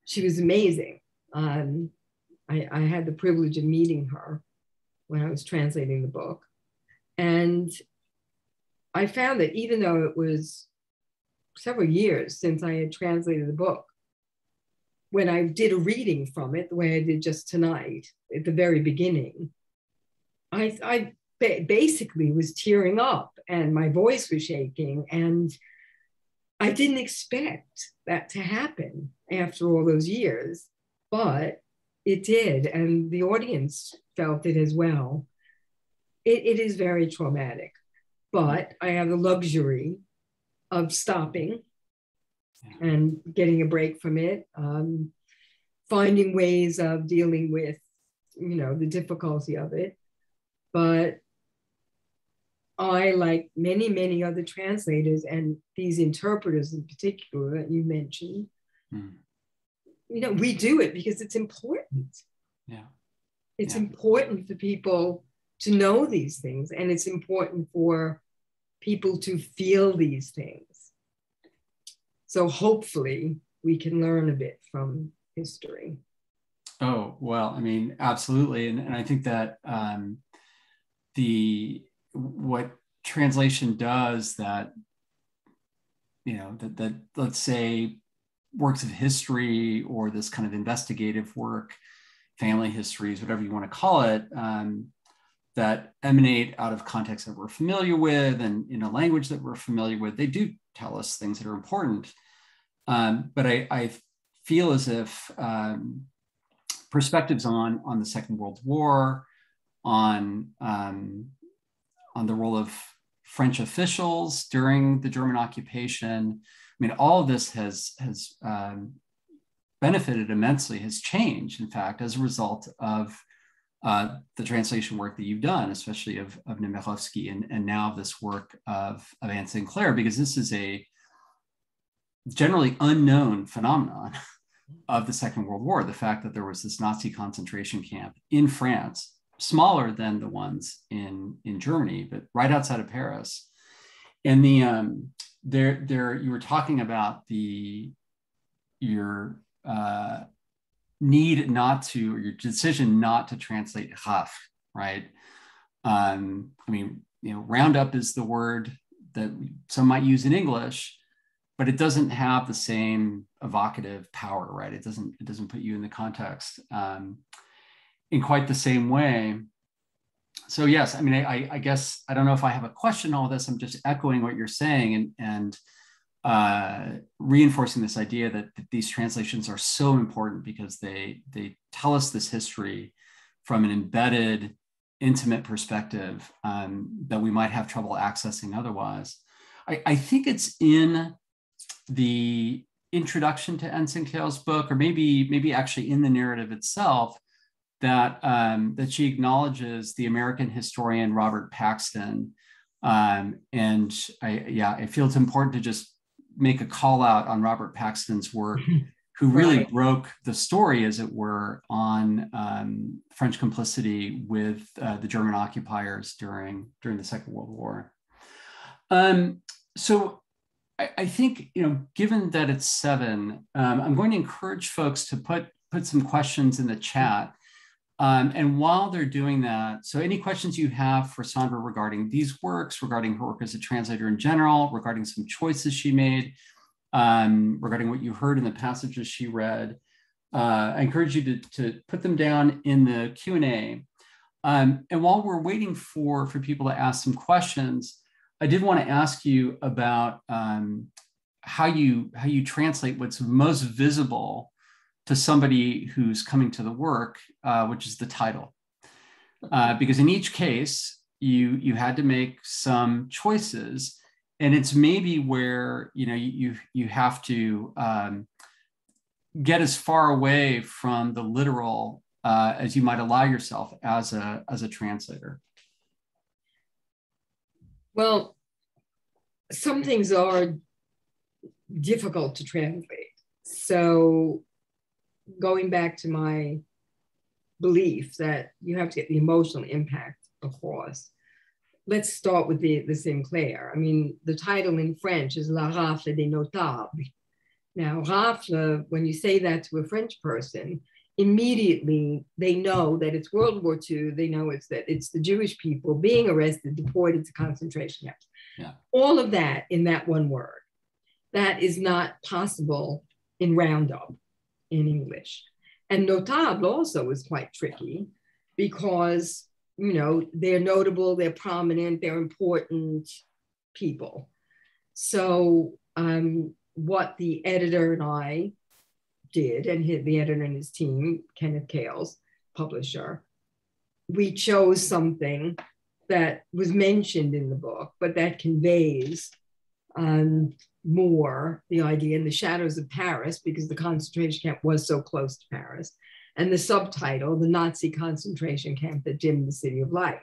She was amazing. Um, I, I had the privilege of meeting her when I was translating the book. And I found that even though it was several years since I had translated the book, when I did a reading from it, the way I did just tonight at the very beginning, I, I basically was tearing up and my voice was shaking. And I didn't expect that to happen after all those years, but it did. And the audience felt it as well. it, it is very traumatic, but I have the luxury of stopping and getting a break from it, um, finding ways of dealing with, you know, the difficulty of it. But I, like many, many other translators and these interpreters in particular that you mentioned, mm. you know, we do it because it's important. Yeah. It's yeah. important for people to know these things, and it's important for people to feel these things. So hopefully we can learn a bit from history. Oh, well, I mean, absolutely. And, and I think that um, the what translation does that, you know, that, that let's say works of history or this kind of investigative work, family histories, whatever you want to call it, um, that emanate out of contexts that we're familiar with and in a language that we're familiar with, they do tell us things that are important. Um, but I, I, feel as if um, perspectives on, on the Second World War, on, um, on the role of French officials during the German occupation, I mean, all of this has, has um, benefited immensely, has changed, in fact, as a result of uh, the translation work that you've done, especially of, of Nemirovsky and, and now this work of, of Anne Sinclair, because this is a generally unknown phenomenon of the Second World War, the fact that there was this Nazi concentration camp in France, smaller than the ones in, in Germany, but right outside of Paris. And the um, there, there you were talking about the your uh, need not to, or your decision not to translate rafle, right? Um, I mean, you know, roundup is the word that some might use in English, but it doesn't have the same evocative power, right? It doesn't, it doesn't put you in the context um, in quite the same way. So yes, I mean, I, I guess I don't know if I have a question on all this. I'm just echoing what you're saying and and uh, reinforcing this idea that, that, these translations are so important because they they tell us this history from an embedded, intimate perspective um, that we might have trouble accessing otherwise. I, I, think it's in the introduction to Anne Sinclair's book, or maybe maybe actually in the narrative itself, that um, that she acknowledges the American historian Robert Paxton. Um, and I, yeah, I feel it's important to just make a call out on Robert Paxton's work, who really right. broke the story, as it were, on um, French complicity with uh, the German occupiers during during the Second World War. Um, so I, I, think you know, given that it's seven, um, I'm going to encourage folks to put put some questions in the chat. Um, and while they're doing that, so any questions you have for Sandra regarding these works, regarding her work as a translator in general, regarding some choices she made, um, regarding what you heard in the passages she read, uh, I encourage you to, to put them down in the Q&A. Um, and while we're waiting for, for people to ask some questions, I did want to ask you about um, how you how you translate what's most visible to somebody who's coming to the work, uh, which is the title. uh, because in each case you you had to make some choices, and it's maybe where you know you you have to um, get as far away from the literal uh, as you might allow yourself as a as a translator. Well, some things are difficult to translate. So going back to my belief that you have to get the emotional impact across. Let's start with the, the Sinclair. I mean, the title in French is La Rafle des Notables. Now, rafle, when you say that to a French person, immediately they know that it's World War II. They know it's that it's the Jewish people being arrested, deported to concentration camps. Yeah. All of that in that one word. That is not possible in Roundup in English. And notable also is quite tricky because, you know, they're notable, they're prominent, they're important people. So um, what the editor and I did, and the editor and his team, Kenneth Kales, publisher, we chose something that was mentioned in the book, but that conveys um, more the idea in the shadows of Paris, because the concentration camp was so close to Paris, and the subtitle, The Nazi Concentration Camp That Dimmed the City of Light.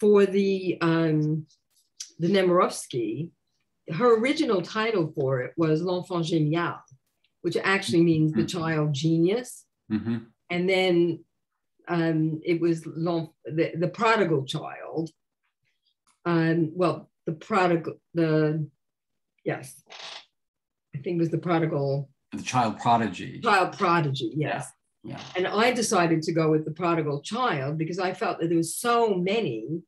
For the, um, the Nemirovsky, her original title for it was L'Enfant Génial, which actually means the mm-hmm. child genius. Mm-hmm. And then um, it was the, the prodigal child. Um, well, the prodigal, the Yes. I think it was the prodigal. The child prodigy. Child prodigy, yes. Yeah. yeah. And I decided to go with the prodigal child because I felt that there was so many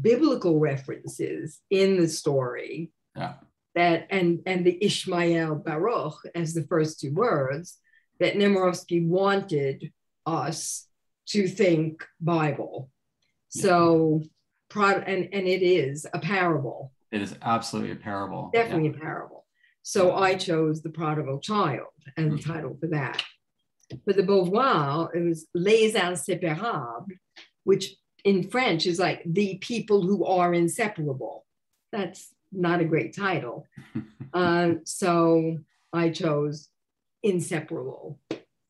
biblical references in the story. Yeah. That and and the Ishmael Baruch as the first two words that Nemirovsky wanted us to think Bible. Yeah. So prod and and it is a parable it is absolutely a parable. Definitely yeah. a parable. So I chose The Prodigal Child as the mm-hmm. title for that. For the Beauvoir, it was Les Inséparables, which in French is like the people who are inseparable. That's not a great title. uh, so I chose Inseparable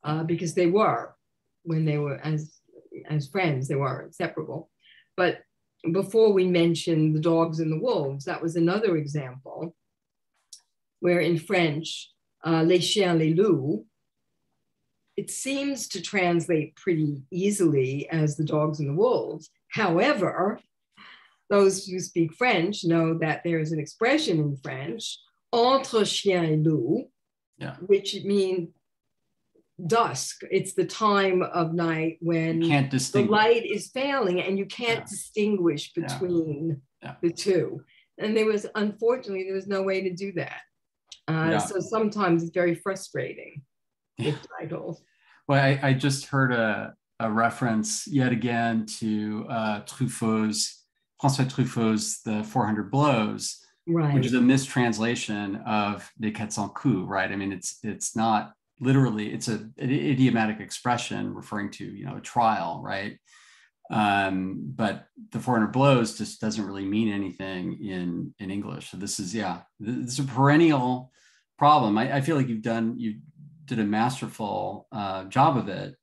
uh, because they were, when they were as, as friends, they were inseparable. But before we mentioned the dogs and the wolves, that was another example where in French, uh, les chiens, les loups, it seems to translate pretty easily as the dogs and the wolves. However, those who speak French know that there is an expression in French, entre chien et loup, yeah. which means dusk. It's the time of night when the light is failing and you can't yeah. distinguish between yeah. the two. And there was, unfortunately, there was no way to do that. Uh, so sometimes it's very frustrating with titles. Well, I, I, just heard a, a reference yet again to uh, Truffaut's, François Truffaut's The 400 Blows, right. which is a mistranslation of Les Quatre Cents Coups, right? I mean, it's it's not literally it's a, an idiomatic expression referring to you know a trial right? Um, but the 400 blows just doesn't really mean anything in in english. So this is yeah this is a perennial problem. I, I feel like you've done you did a masterful uh, job of it.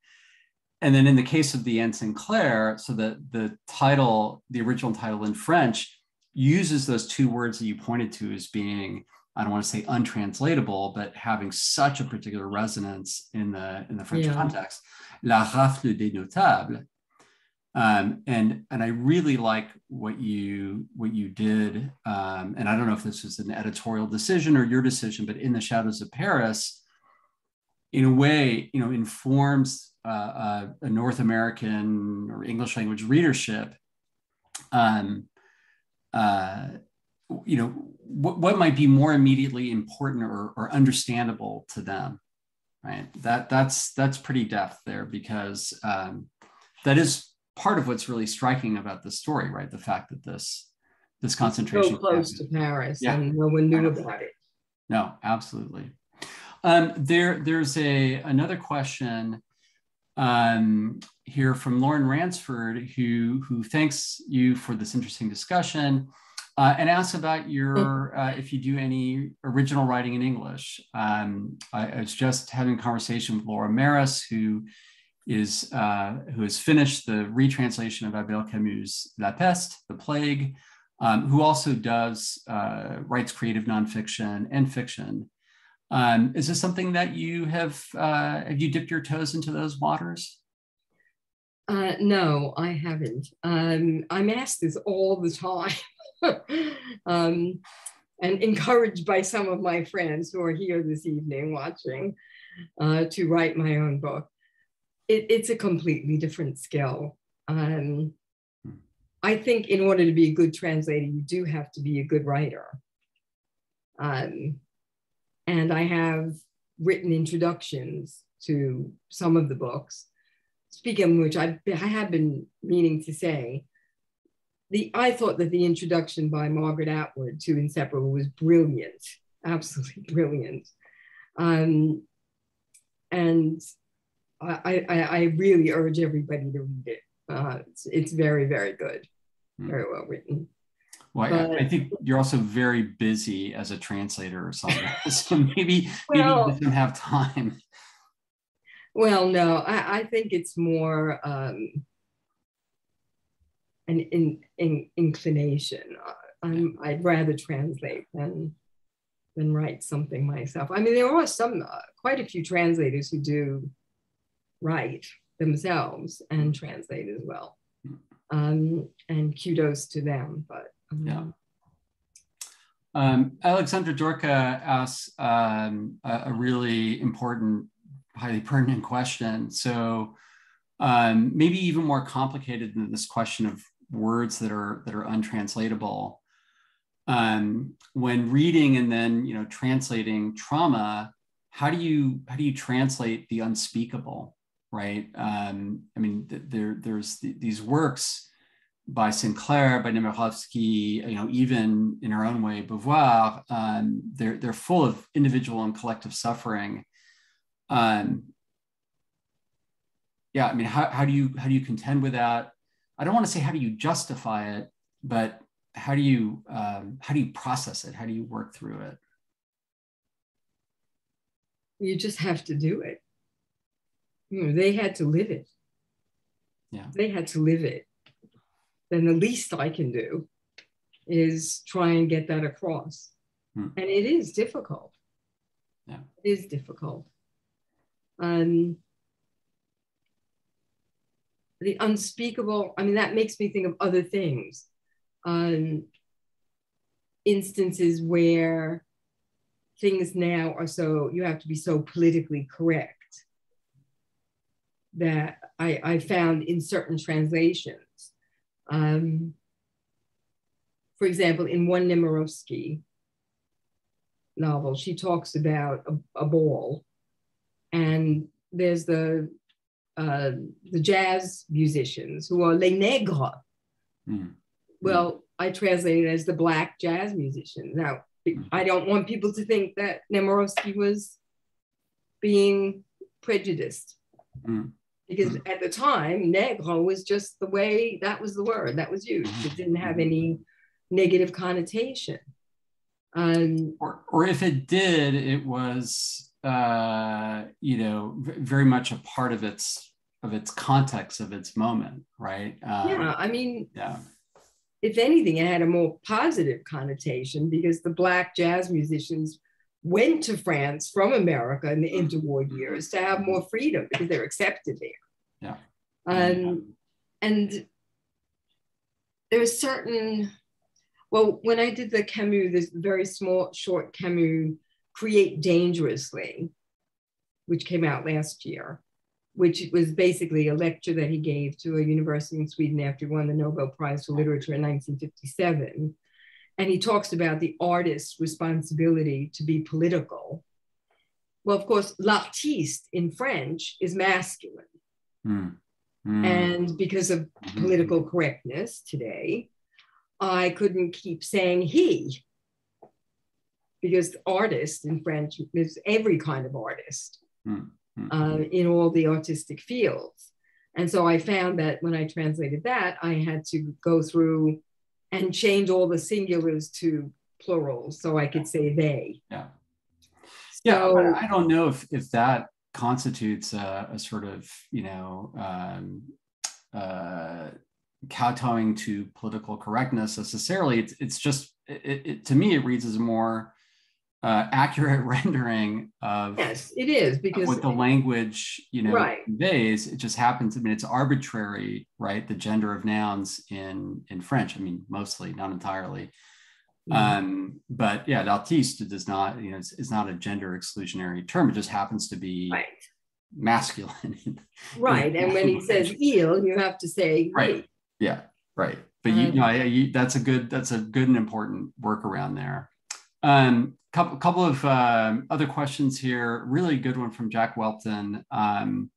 And then in the case of the Anne Sinclair so that the title the original title in french uses those two words that you pointed to as being I don't want to say untranslatable, but having such a particular resonance in the in the French yeah. context. La rafle des notables. Um, and and I really like what you what you did. Um, and I don't know if this was an editorial decision or your decision, but in the shadows of Paris, in a way, you know, informs uh, uh, a North American or English language readership. Um, uh, you know what, what might be more immediately important or, or understandable to them right? That that's that's pretty depth there because um, that is part of what's really striking about the story right? The fact that this this concentration so close to paris yeah. and no one knew about it. No absolutely. Um, there there's a another question um, hear from Lauren Ransford, who, who thanks you for this interesting discussion uh, and ask about your, uh, if you do any original writing in English. Um, I, I, was just having a conversation with Laura Marris, who is, uh, who has finished the retranslation of Albert Camus' La Peste, The Plague, um, who also does, uh, writes creative nonfiction and fiction. Um, is this something that you have, uh, have you dipped your toes into those waters? Uh, no, I haven't. Um, I'm asked this all the time. um, and encouraged by some of my friends who are here this evening watching uh, to write my own book. It, it's a completely different skill. Um, I think in order to be a good translator, you do have to be a good writer. Um, and I have written introductions to some of the books. Speaking of which, I, I have been meaning to say, the I thought that the introduction by Margaret Atwood to Inseparable was brilliant, absolutely brilliant. Um, and I, I, I, really urge everybody to read it. Uh, it's, it's very, very good, hmm. very well written. Well, but, I, I, think you're also very busy as a translator or something. so maybe, well, maybe you don't have time. Well, no, I, I think it's more um, an in, in, inclination. I'm, I'd rather translate than than write something myself. I mean, there are some, uh, quite a few translators who do write themselves and translate as well. Um, and kudos to them, but um, yeah. Um, Alexandra Dorka asks um, a, a, really important, highly pertinent question. So um, maybe even more complicated than this question of words that are that are untranslatable. Um, when reading and then you know translating trauma, how do you how do you translate the unspeakable? Right. Um, I mean, th- there there's th- these works by Sinclair, by Nemirovsky, you know, even in her own way, Beauvoir, um, they're, they're full of individual and collective suffering. Um, yeah, I mean, how, how do you how do you contend with that? I don't want to say how do you justify it, but how do you um, how do you process it? How do you work through it? You just have to do it. You know, they had to live it. Yeah, they had to live it then the least I can do is try and get that across. Hmm. And it is difficult. Yeah. It is difficult. Um, the unspeakable, I mean, that makes me think of other things. Um, instances where things now are so, you have to be so politically correct that I, I found in certain translations um, for example, in one Nemirovsky novel, she talks about a, a ball, and there's the uh, the jazz musicians who are les nègres. Mm. Well, I translate it as the black jazz musicians. Now, mm. I don't want people to think that Nemirovsky was being prejudiced. Mm because mm-hmm. at the time, negro was just the way that was the word that was used. It didn't have any negative connotation. Um, or, or if it did, it was, uh, you know, very much a part of its of its context of its moment, right? Um, yeah, I mean, yeah. If anything, it had a more positive connotation because the black jazz musicians went to France from America in the interwar years to have more freedom because they're accepted there. Yeah. Um, and there's certain, well, when I did the Camus, this very small, short Camus, Create Dangerously, which came out last year, which was basically a lecture that he gave to a university in Sweden after he won the Nobel Prize for Literature in 1957 and he talks about the artist's responsibility to be political. Well, of course, l'artiste in French is masculine. Mm. Mm. And because of mm-hmm. political correctness today, I couldn't keep saying he, because artist in French is every kind of artist. Mm. mm-hmm. uh, in all the artistic fields. And so I found that when I translated that, I had to go through and change all the singulars to plurals so I could say they. Yeah. So, yeah, I don't know if, if that constitutes a, a sort of, you know, um, uh, kowtowing to political correctness necessarily. It's, it's just, it, it, to me, it reads as more uh, accurate rendering of yes, it is because what the language you know right. conveys. It just happens. I mean, it's arbitrary, right? The gender of nouns in in French. I mean, mostly, not entirely. Mm-hmm. Um, but yeah, l'artiste does not, you know, it's, it's, not a gender exclusionary term. It just happens to be right. masculine. right. and when he says il, you have to say right. Yeah. Right. But you, you know, I, you, that's a good, that's a good and important workaround there. Um, couple, couple of um, other questions here. Really good one from Jack Welton. Um,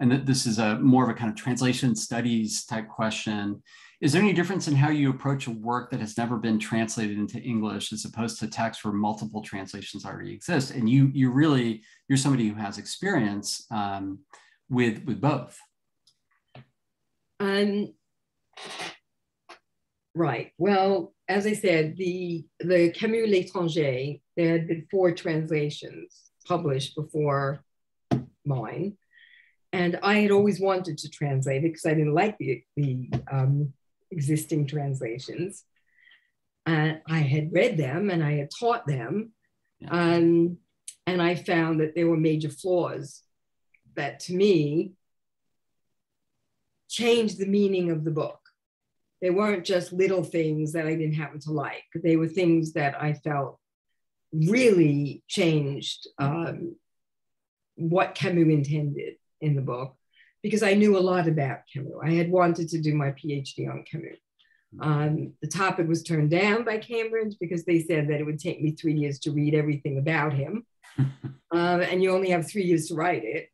and th this is a more of a kind of translation studies type question. Is there any difference in how you approach a work that has never been translated into English as opposed to text where multiple translations already exist? And you, you really, you're somebody who has experience um, with, with both. Um, right. Well, as I said, the, the Camus L'Étranger, there had been four translations published before mine. And I had always wanted to translate it because I didn't like the, the um, existing translations. Uh, I had read them and I had taught them. Yeah. Um, and I found that there were major flaws that to me changed the meaning of the book they weren't just little things that I didn't happen to like. They were things that I felt really changed um, what Camus intended in the book because I knew a lot about Camus. I had wanted to do my PhD on Camus. Um, the topic was turned down by Cambridge because they said that it would take me three years to read everything about him, um, and you only have three years to write it.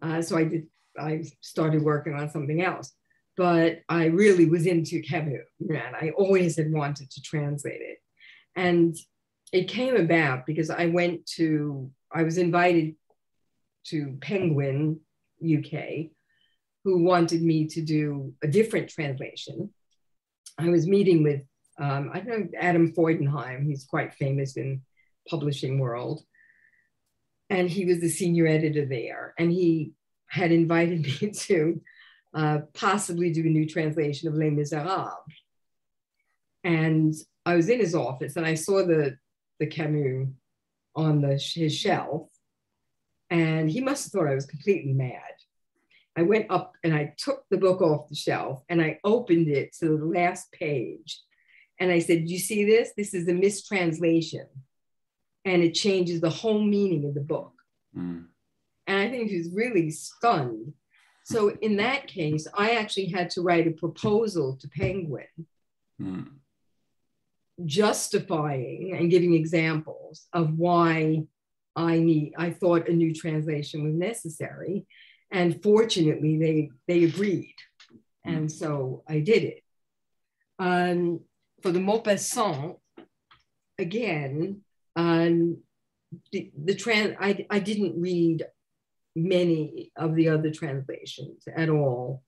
Uh, so I did. I started working on something else but I really was into Camus, and I always had wanted to translate it. And it came about because I went to, I was invited to Penguin UK, who wanted me to do a different translation. I was meeting with, um, I know Adam Freudenheim, he's quite famous in publishing world. And he was the senior editor there. And he had invited me to uh, possibly do a new translation of Les Miserables. And I was in his office and I saw the, the Camus on the, his shelf. And he must have thought I was completely mad. I went up and I took the book off the shelf and I opened it to the last page. And I said, You see this? This is a mistranslation. And it changes the whole meaning of the book. Mm. And I think he was really stunned so in that case, I actually had to write a proposal to Penguin mm. justifying and giving examples of why I need I thought a new translation was necessary. And fortunately they they agreed. Mm. And so I did it. Um, for the Maupassant, again, um, the, the trans I, I didn't read many of the other translations at all.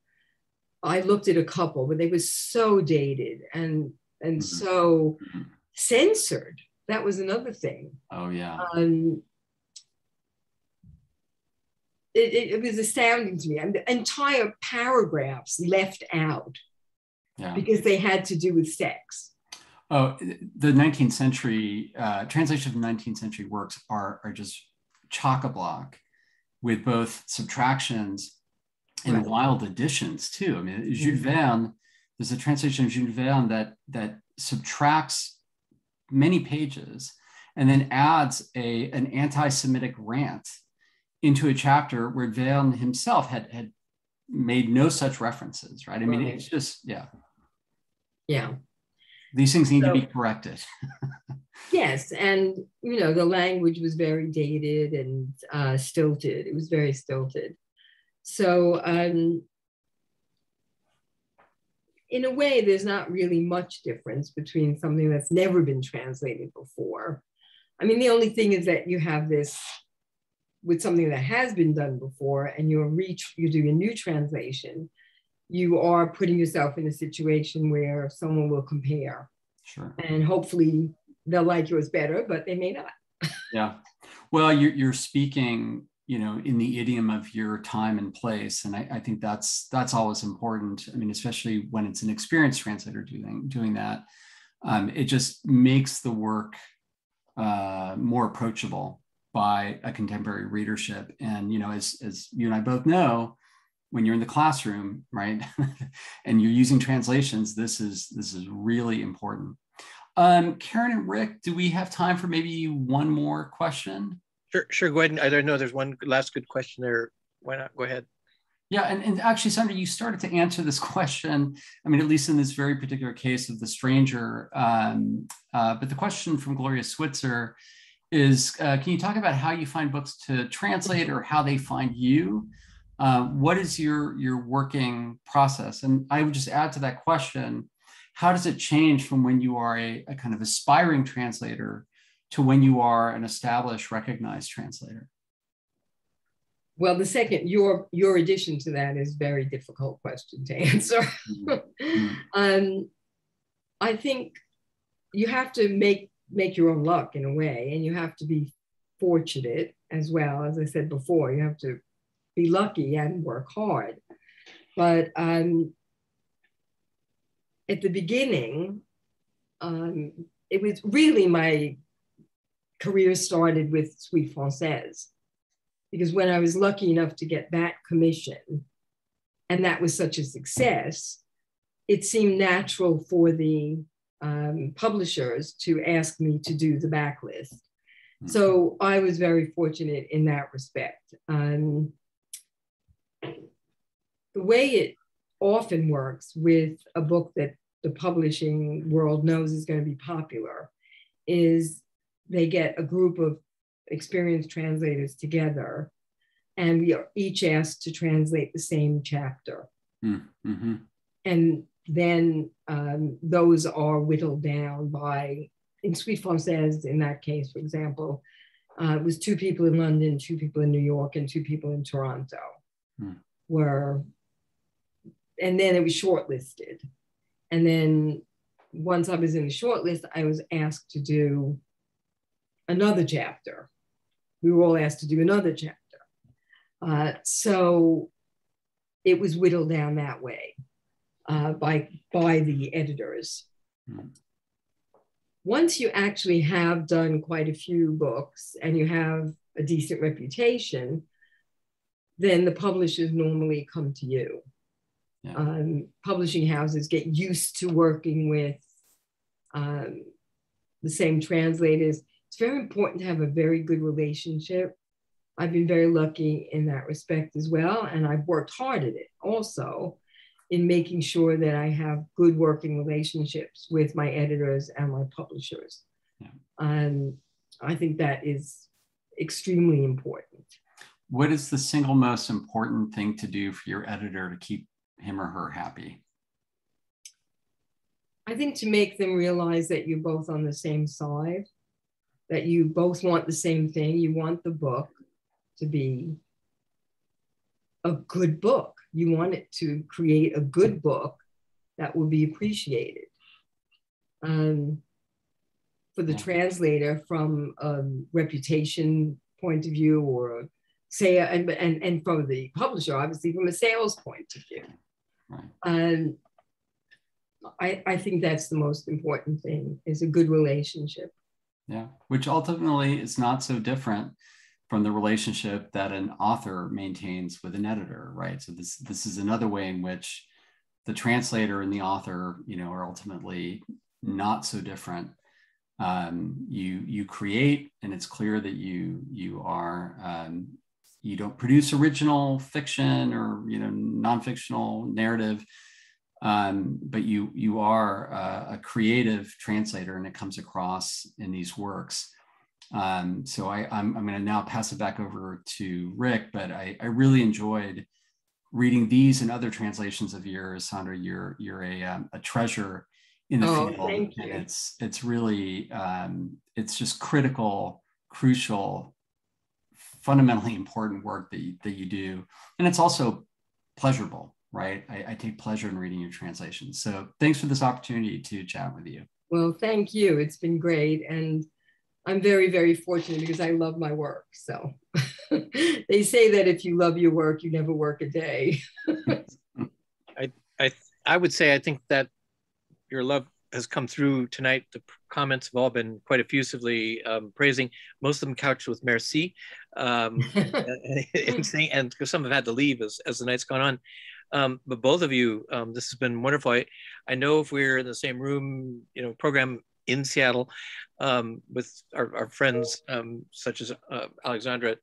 I looked at a couple, but they were so dated and and mm-hmm. so censored. That was another thing. Oh yeah. Um, it, it, it, was astounding to me. And the entire paragraphs left out yeah. because they had to do with sex. Oh, the 19th century uh, translation of 19th century works are, are just chock a block with both subtractions and right. wild additions too. I mean, Jules mm-hmm. Verne, there's a translation of Jules Verne that that subtracts many pages and then adds a an anti-Semitic rant into a chapter where Verne himself had had made no such references, right? I mean, right. it's just yeah. Yeah. These things need so, to be corrected. yes, and you know the language was very dated and uh, stilted. It was very stilted. So um, in a way, there's not really much difference between something that's never been translated before. I mean, the only thing is that you have this with something that has been done before and you're reach you're doing a new translation you are putting yourself in a situation where someone will compare sure and hopefully they'll like yours better but they may not yeah well you're, you're speaking you know in the idiom of your time and place and I, I, think that's that's always important i mean especially when it's an experienced translator doing doing that um, it just makes the work uh, more approachable by a contemporary readership. And you know, as as you and I both know, when you're in the classroom, right, and you're using translations, this is this is really important. Um, Karen and Rick, do we have time for maybe one more question? Sure, sure. Go ahead. I don't know. There's one last good question there. Why not? Go ahead. Yeah, and, and actually, Sandra, you started to answer this question. I mean, at least in this very particular case of the stranger. Um, uh, but the question from Gloria Switzer is uh, can you talk about how you find books to translate or how they find you? Uh, what is your, your working process? And I would just add to that question how does it change from when you are a, a kind of aspiring translator to when you are an established, recognized translator? Well, the second, your your addition to that is very difficult question to answer. Mm-hmm. um, I think you have to make make your own luck in a way, and you have to be fortunate as well. As I said before, you have to be lucky and work hard. But um, at the beginning, um, it was really my career started with Suite Francaise. Because when I was lucky enough to get that commission, and that was such a success, it seemed natural for the um, publishers to ask me to do the backlist. Mm-hmm. So I was very fortunate in that respect. Um, the way it often works with a book that the publishing world knows is going to be popular is they get a group of experienced translators together and we are each asked to translate the same chapter. Mm-hmm. And then um, those are whittled down by, in Suite Francaise, in that case, for example, uh, it was two people in London, two people in New York, and two people in Toronto hmm. were, and then it was shortlisted. And then once I was in the shortlist, I was asked to do another chapter. We were all asked to do another chapter. Uh, so it was whittled down that way uh, by, by the editors. Mm. Once you actually have done quite a few books and you have a decent reputation, then the publishers normally come to you. Yeah. Um, publishing houses get used to working with um, the same translators. It's very important to have a very good relationship. I've been very lucky in that respect as well, and I've worked hard at it also in making sure that I have good working relationships with my editors and my publishers. Yeah. And I think that is extremely important. What is the single most important thing to do for your editor to keep him or her happy? I think to make them realize that you're both on the same side, that you both want the same thing. You want the book to be a good book you want it to create a good book that will be appreciated. Um, for the translator from a reputation point of view or say and, and, and from the publisher obviously from a sales point of view um, I, I think that's the most important thing is a good relationship yeah which ultimately is not so different from the relationship that an author maintains with an editor, right? So this this is another way in which the translator and the author, you know, are ultimately not so different. Um, you you create, and it's clear that you you are um, you don't produce original fiction or you know non-fictional narrative, um, but you you are a, a creative translator, and it comes across in these works. Um, so I, I'm, I'm going to now pass it back over to Rick, but I, I really enjoyed reading these and other translations of yours, Sandra. You're, you're a, um, a treasure in the oh, field. Thank you. And it's, it's really, um, it's just critical, crucial fundamentally important work that you, that you do. And it's also pleasurable, right? I, I take pleasure in reading your translations. So thanks for this opportunity to chat with you. Well, thank you. It's been great. And I'm very, very fortunate because I love my work. So they say that if you love your work, you never work a day. I, I, I would say I think that your love has come through tonight. The comments have all been quite effusively um, praising, most of them couched with merci, um, and, saying, and some have had to leave as, as the night's gone on. Um, but both of you, um, this has been wonderful. I, I know if we're in the same room, you know, program in Seattle um, with our, our friends um, such as uh, Alexandra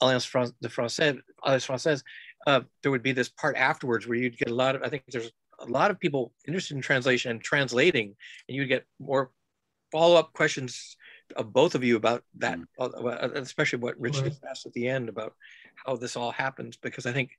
Alliance France, de Française, Alliance Française, uh, there would be this part afterwards where you'd get a lot of, I think there's a lot of people interested in translation and translating, and you'd get more follow-up questions of both of you about that, mm. especially what Rich right. asked at the end about how this all happens, because I think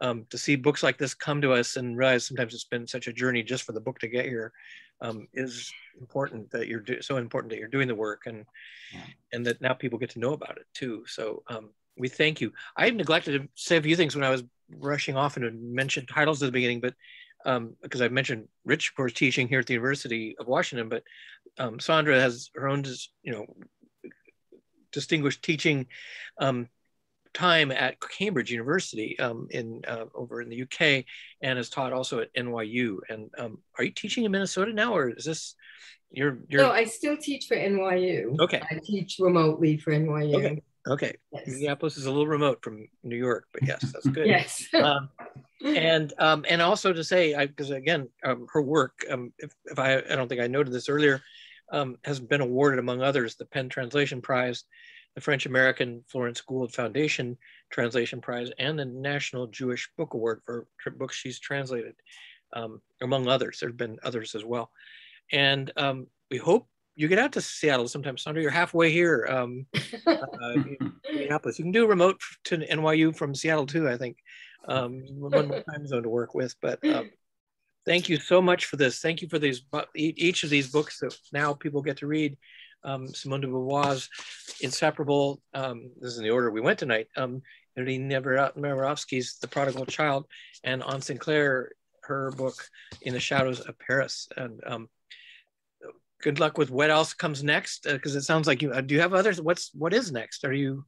um, to see books like this come to us and realize sometimes it's been such a journey just for the book to get here um, is important that you're so important that you're doing the work and yeah. and that now people get to know about it too. So um, we thank you. I neglected to say a few things when I was rushing off and mentioned titles at the beginning, but um, because I mentioned Rich, of course, teaching here at the University of Washington, but um, Sandra has her own, you know, distinguished teaching um, time at Cambridge University um, in uh, over in the UK, and has taught also at NYU. And um, are you teaching in Minnesota now, or is this your? your... No, I still teach for NYU. Okay, I teach remotely for NYU. Okay. Okay. Yes. Minneapolis is a little remote from New York, but yes, that's good. yes. um, and um, and also to say, because again, um, her work, um, if, if I, I don't think I noted this earlier, um, has been awarded among others the PEN Translation Prize, the French American Florence Gould Foundation Translation Prize, and the National Jewish Book Award for books she's translated, um, among others. There have been others as well, and we hope you get out to Seattle sometimes, Sandra. You're halfway here, um, uh, Minneapolis. You can do remote to NYU from Seattle too. I think um, one more time zone to work with. But um, thank you so much for this. Thank you for these each of these books that now people get to read. Um, Simone de Beauvoir's Inseparable. Um, this is in the order we went tonight. Um, Nemirovsky's The Prodigal Child, and Anne Sinclair, her book In the Shadows of Paris. And um, good luck with what else comes next because uh, it sounds like you uh, do you have others? What's what is next? Are you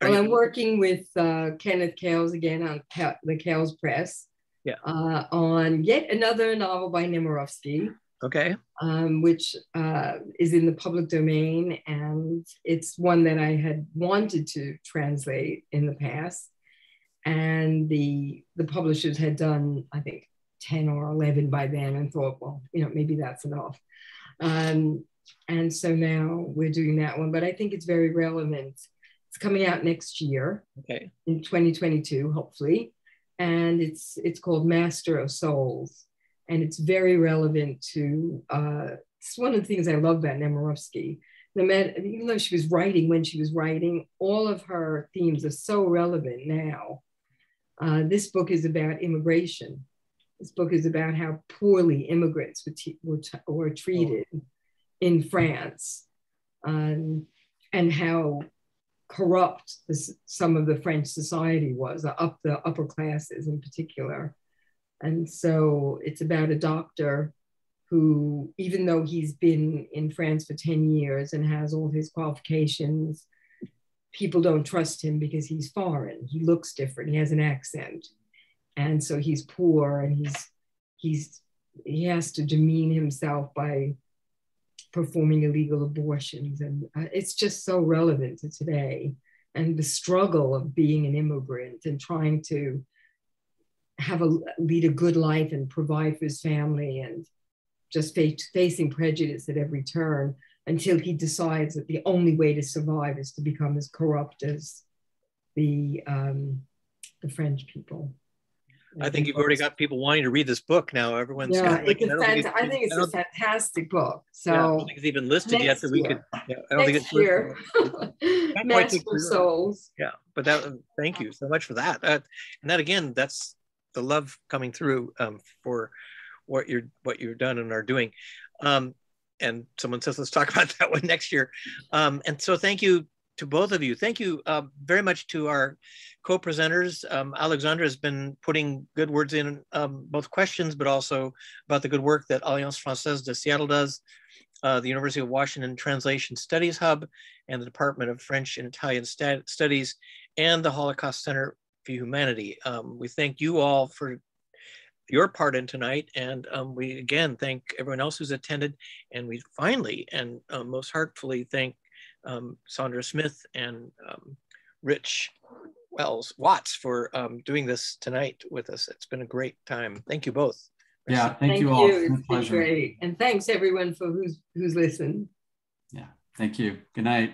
are well you... i'm working with uh, kenneth Kales again on the Kales press. Yeah. Uh, on yet another novel by nemirovsky okay. Um, which uh, is in the public domain and it's one that i had wanted to translate in the past. And the the publishers had done i think 10 or 11 by then and thought, well, you know, maybe that's enough. Um, and so now we're doing that one, but I think it's very relevant. It's coming out next year, okay, in 2022, hopefully, and it's it's called Master of Souls, and it's very relevant to. Uh, it's one of the things I love about Nemirovsky. No matter, even though she was writing when she was writing, all of her themes are so relevant now. Uh, this book is about immigration this book is about how poorly immigrants were, t- were, t- were treated oh. in France um, and how corrupt some of the French society was, up the upper classes in particular. And so it's about a doctor who, even though he's been in France for 10 years and has all his qualifications, people don't trust him because he's foreign. He looks different, he has an accent and so he's poor and he's he's he has to demean himself by performing illegal abortions and uh, it's just so relevant to today and the struggle of being an immigrant and trying to have a lead a good life and provide for his family and just face, facing prejudice at every turn until he decides that the only way to survive is to become as corrupt as the um, the French people. I think you've already got people wanting to read this book now. Everyone's yeah, like, it's fant- I think it's a fantastic book. So yeah, I don't think it's even listed yet that we could. Yeah, I don't next think it's year. Master Souls. Yeah, but that. Thank you so much for that. Uh, and that again, that's the love coming through um, for what you're what you've done and are doing. Um, and someone says, let's talk about that one next year. Um, and so thank you to both of you. Thank you uh, very much to our co-presenters. Um, Alexandra has been putting good words in um, both questions, but also about the good work that Alliance Française de Seattle does, uh, the University of Washington Translation Studies Hub, and the Department of French and Italian Studies, and the Holocaust Center for Humanity. Um, we thank you all for your part in tonight. And um, we again thank everyone else who's attended. And we finally and uh, most heartfully thank um, Sandra Smith and um, Rich Wells Watts for um, doing this tonight with us. It's been a great time. Thank you both. Yeah, thank, thank you all. You. It's been great. And thanks everyone for who's who's listened. Yeah, thank you. Good night.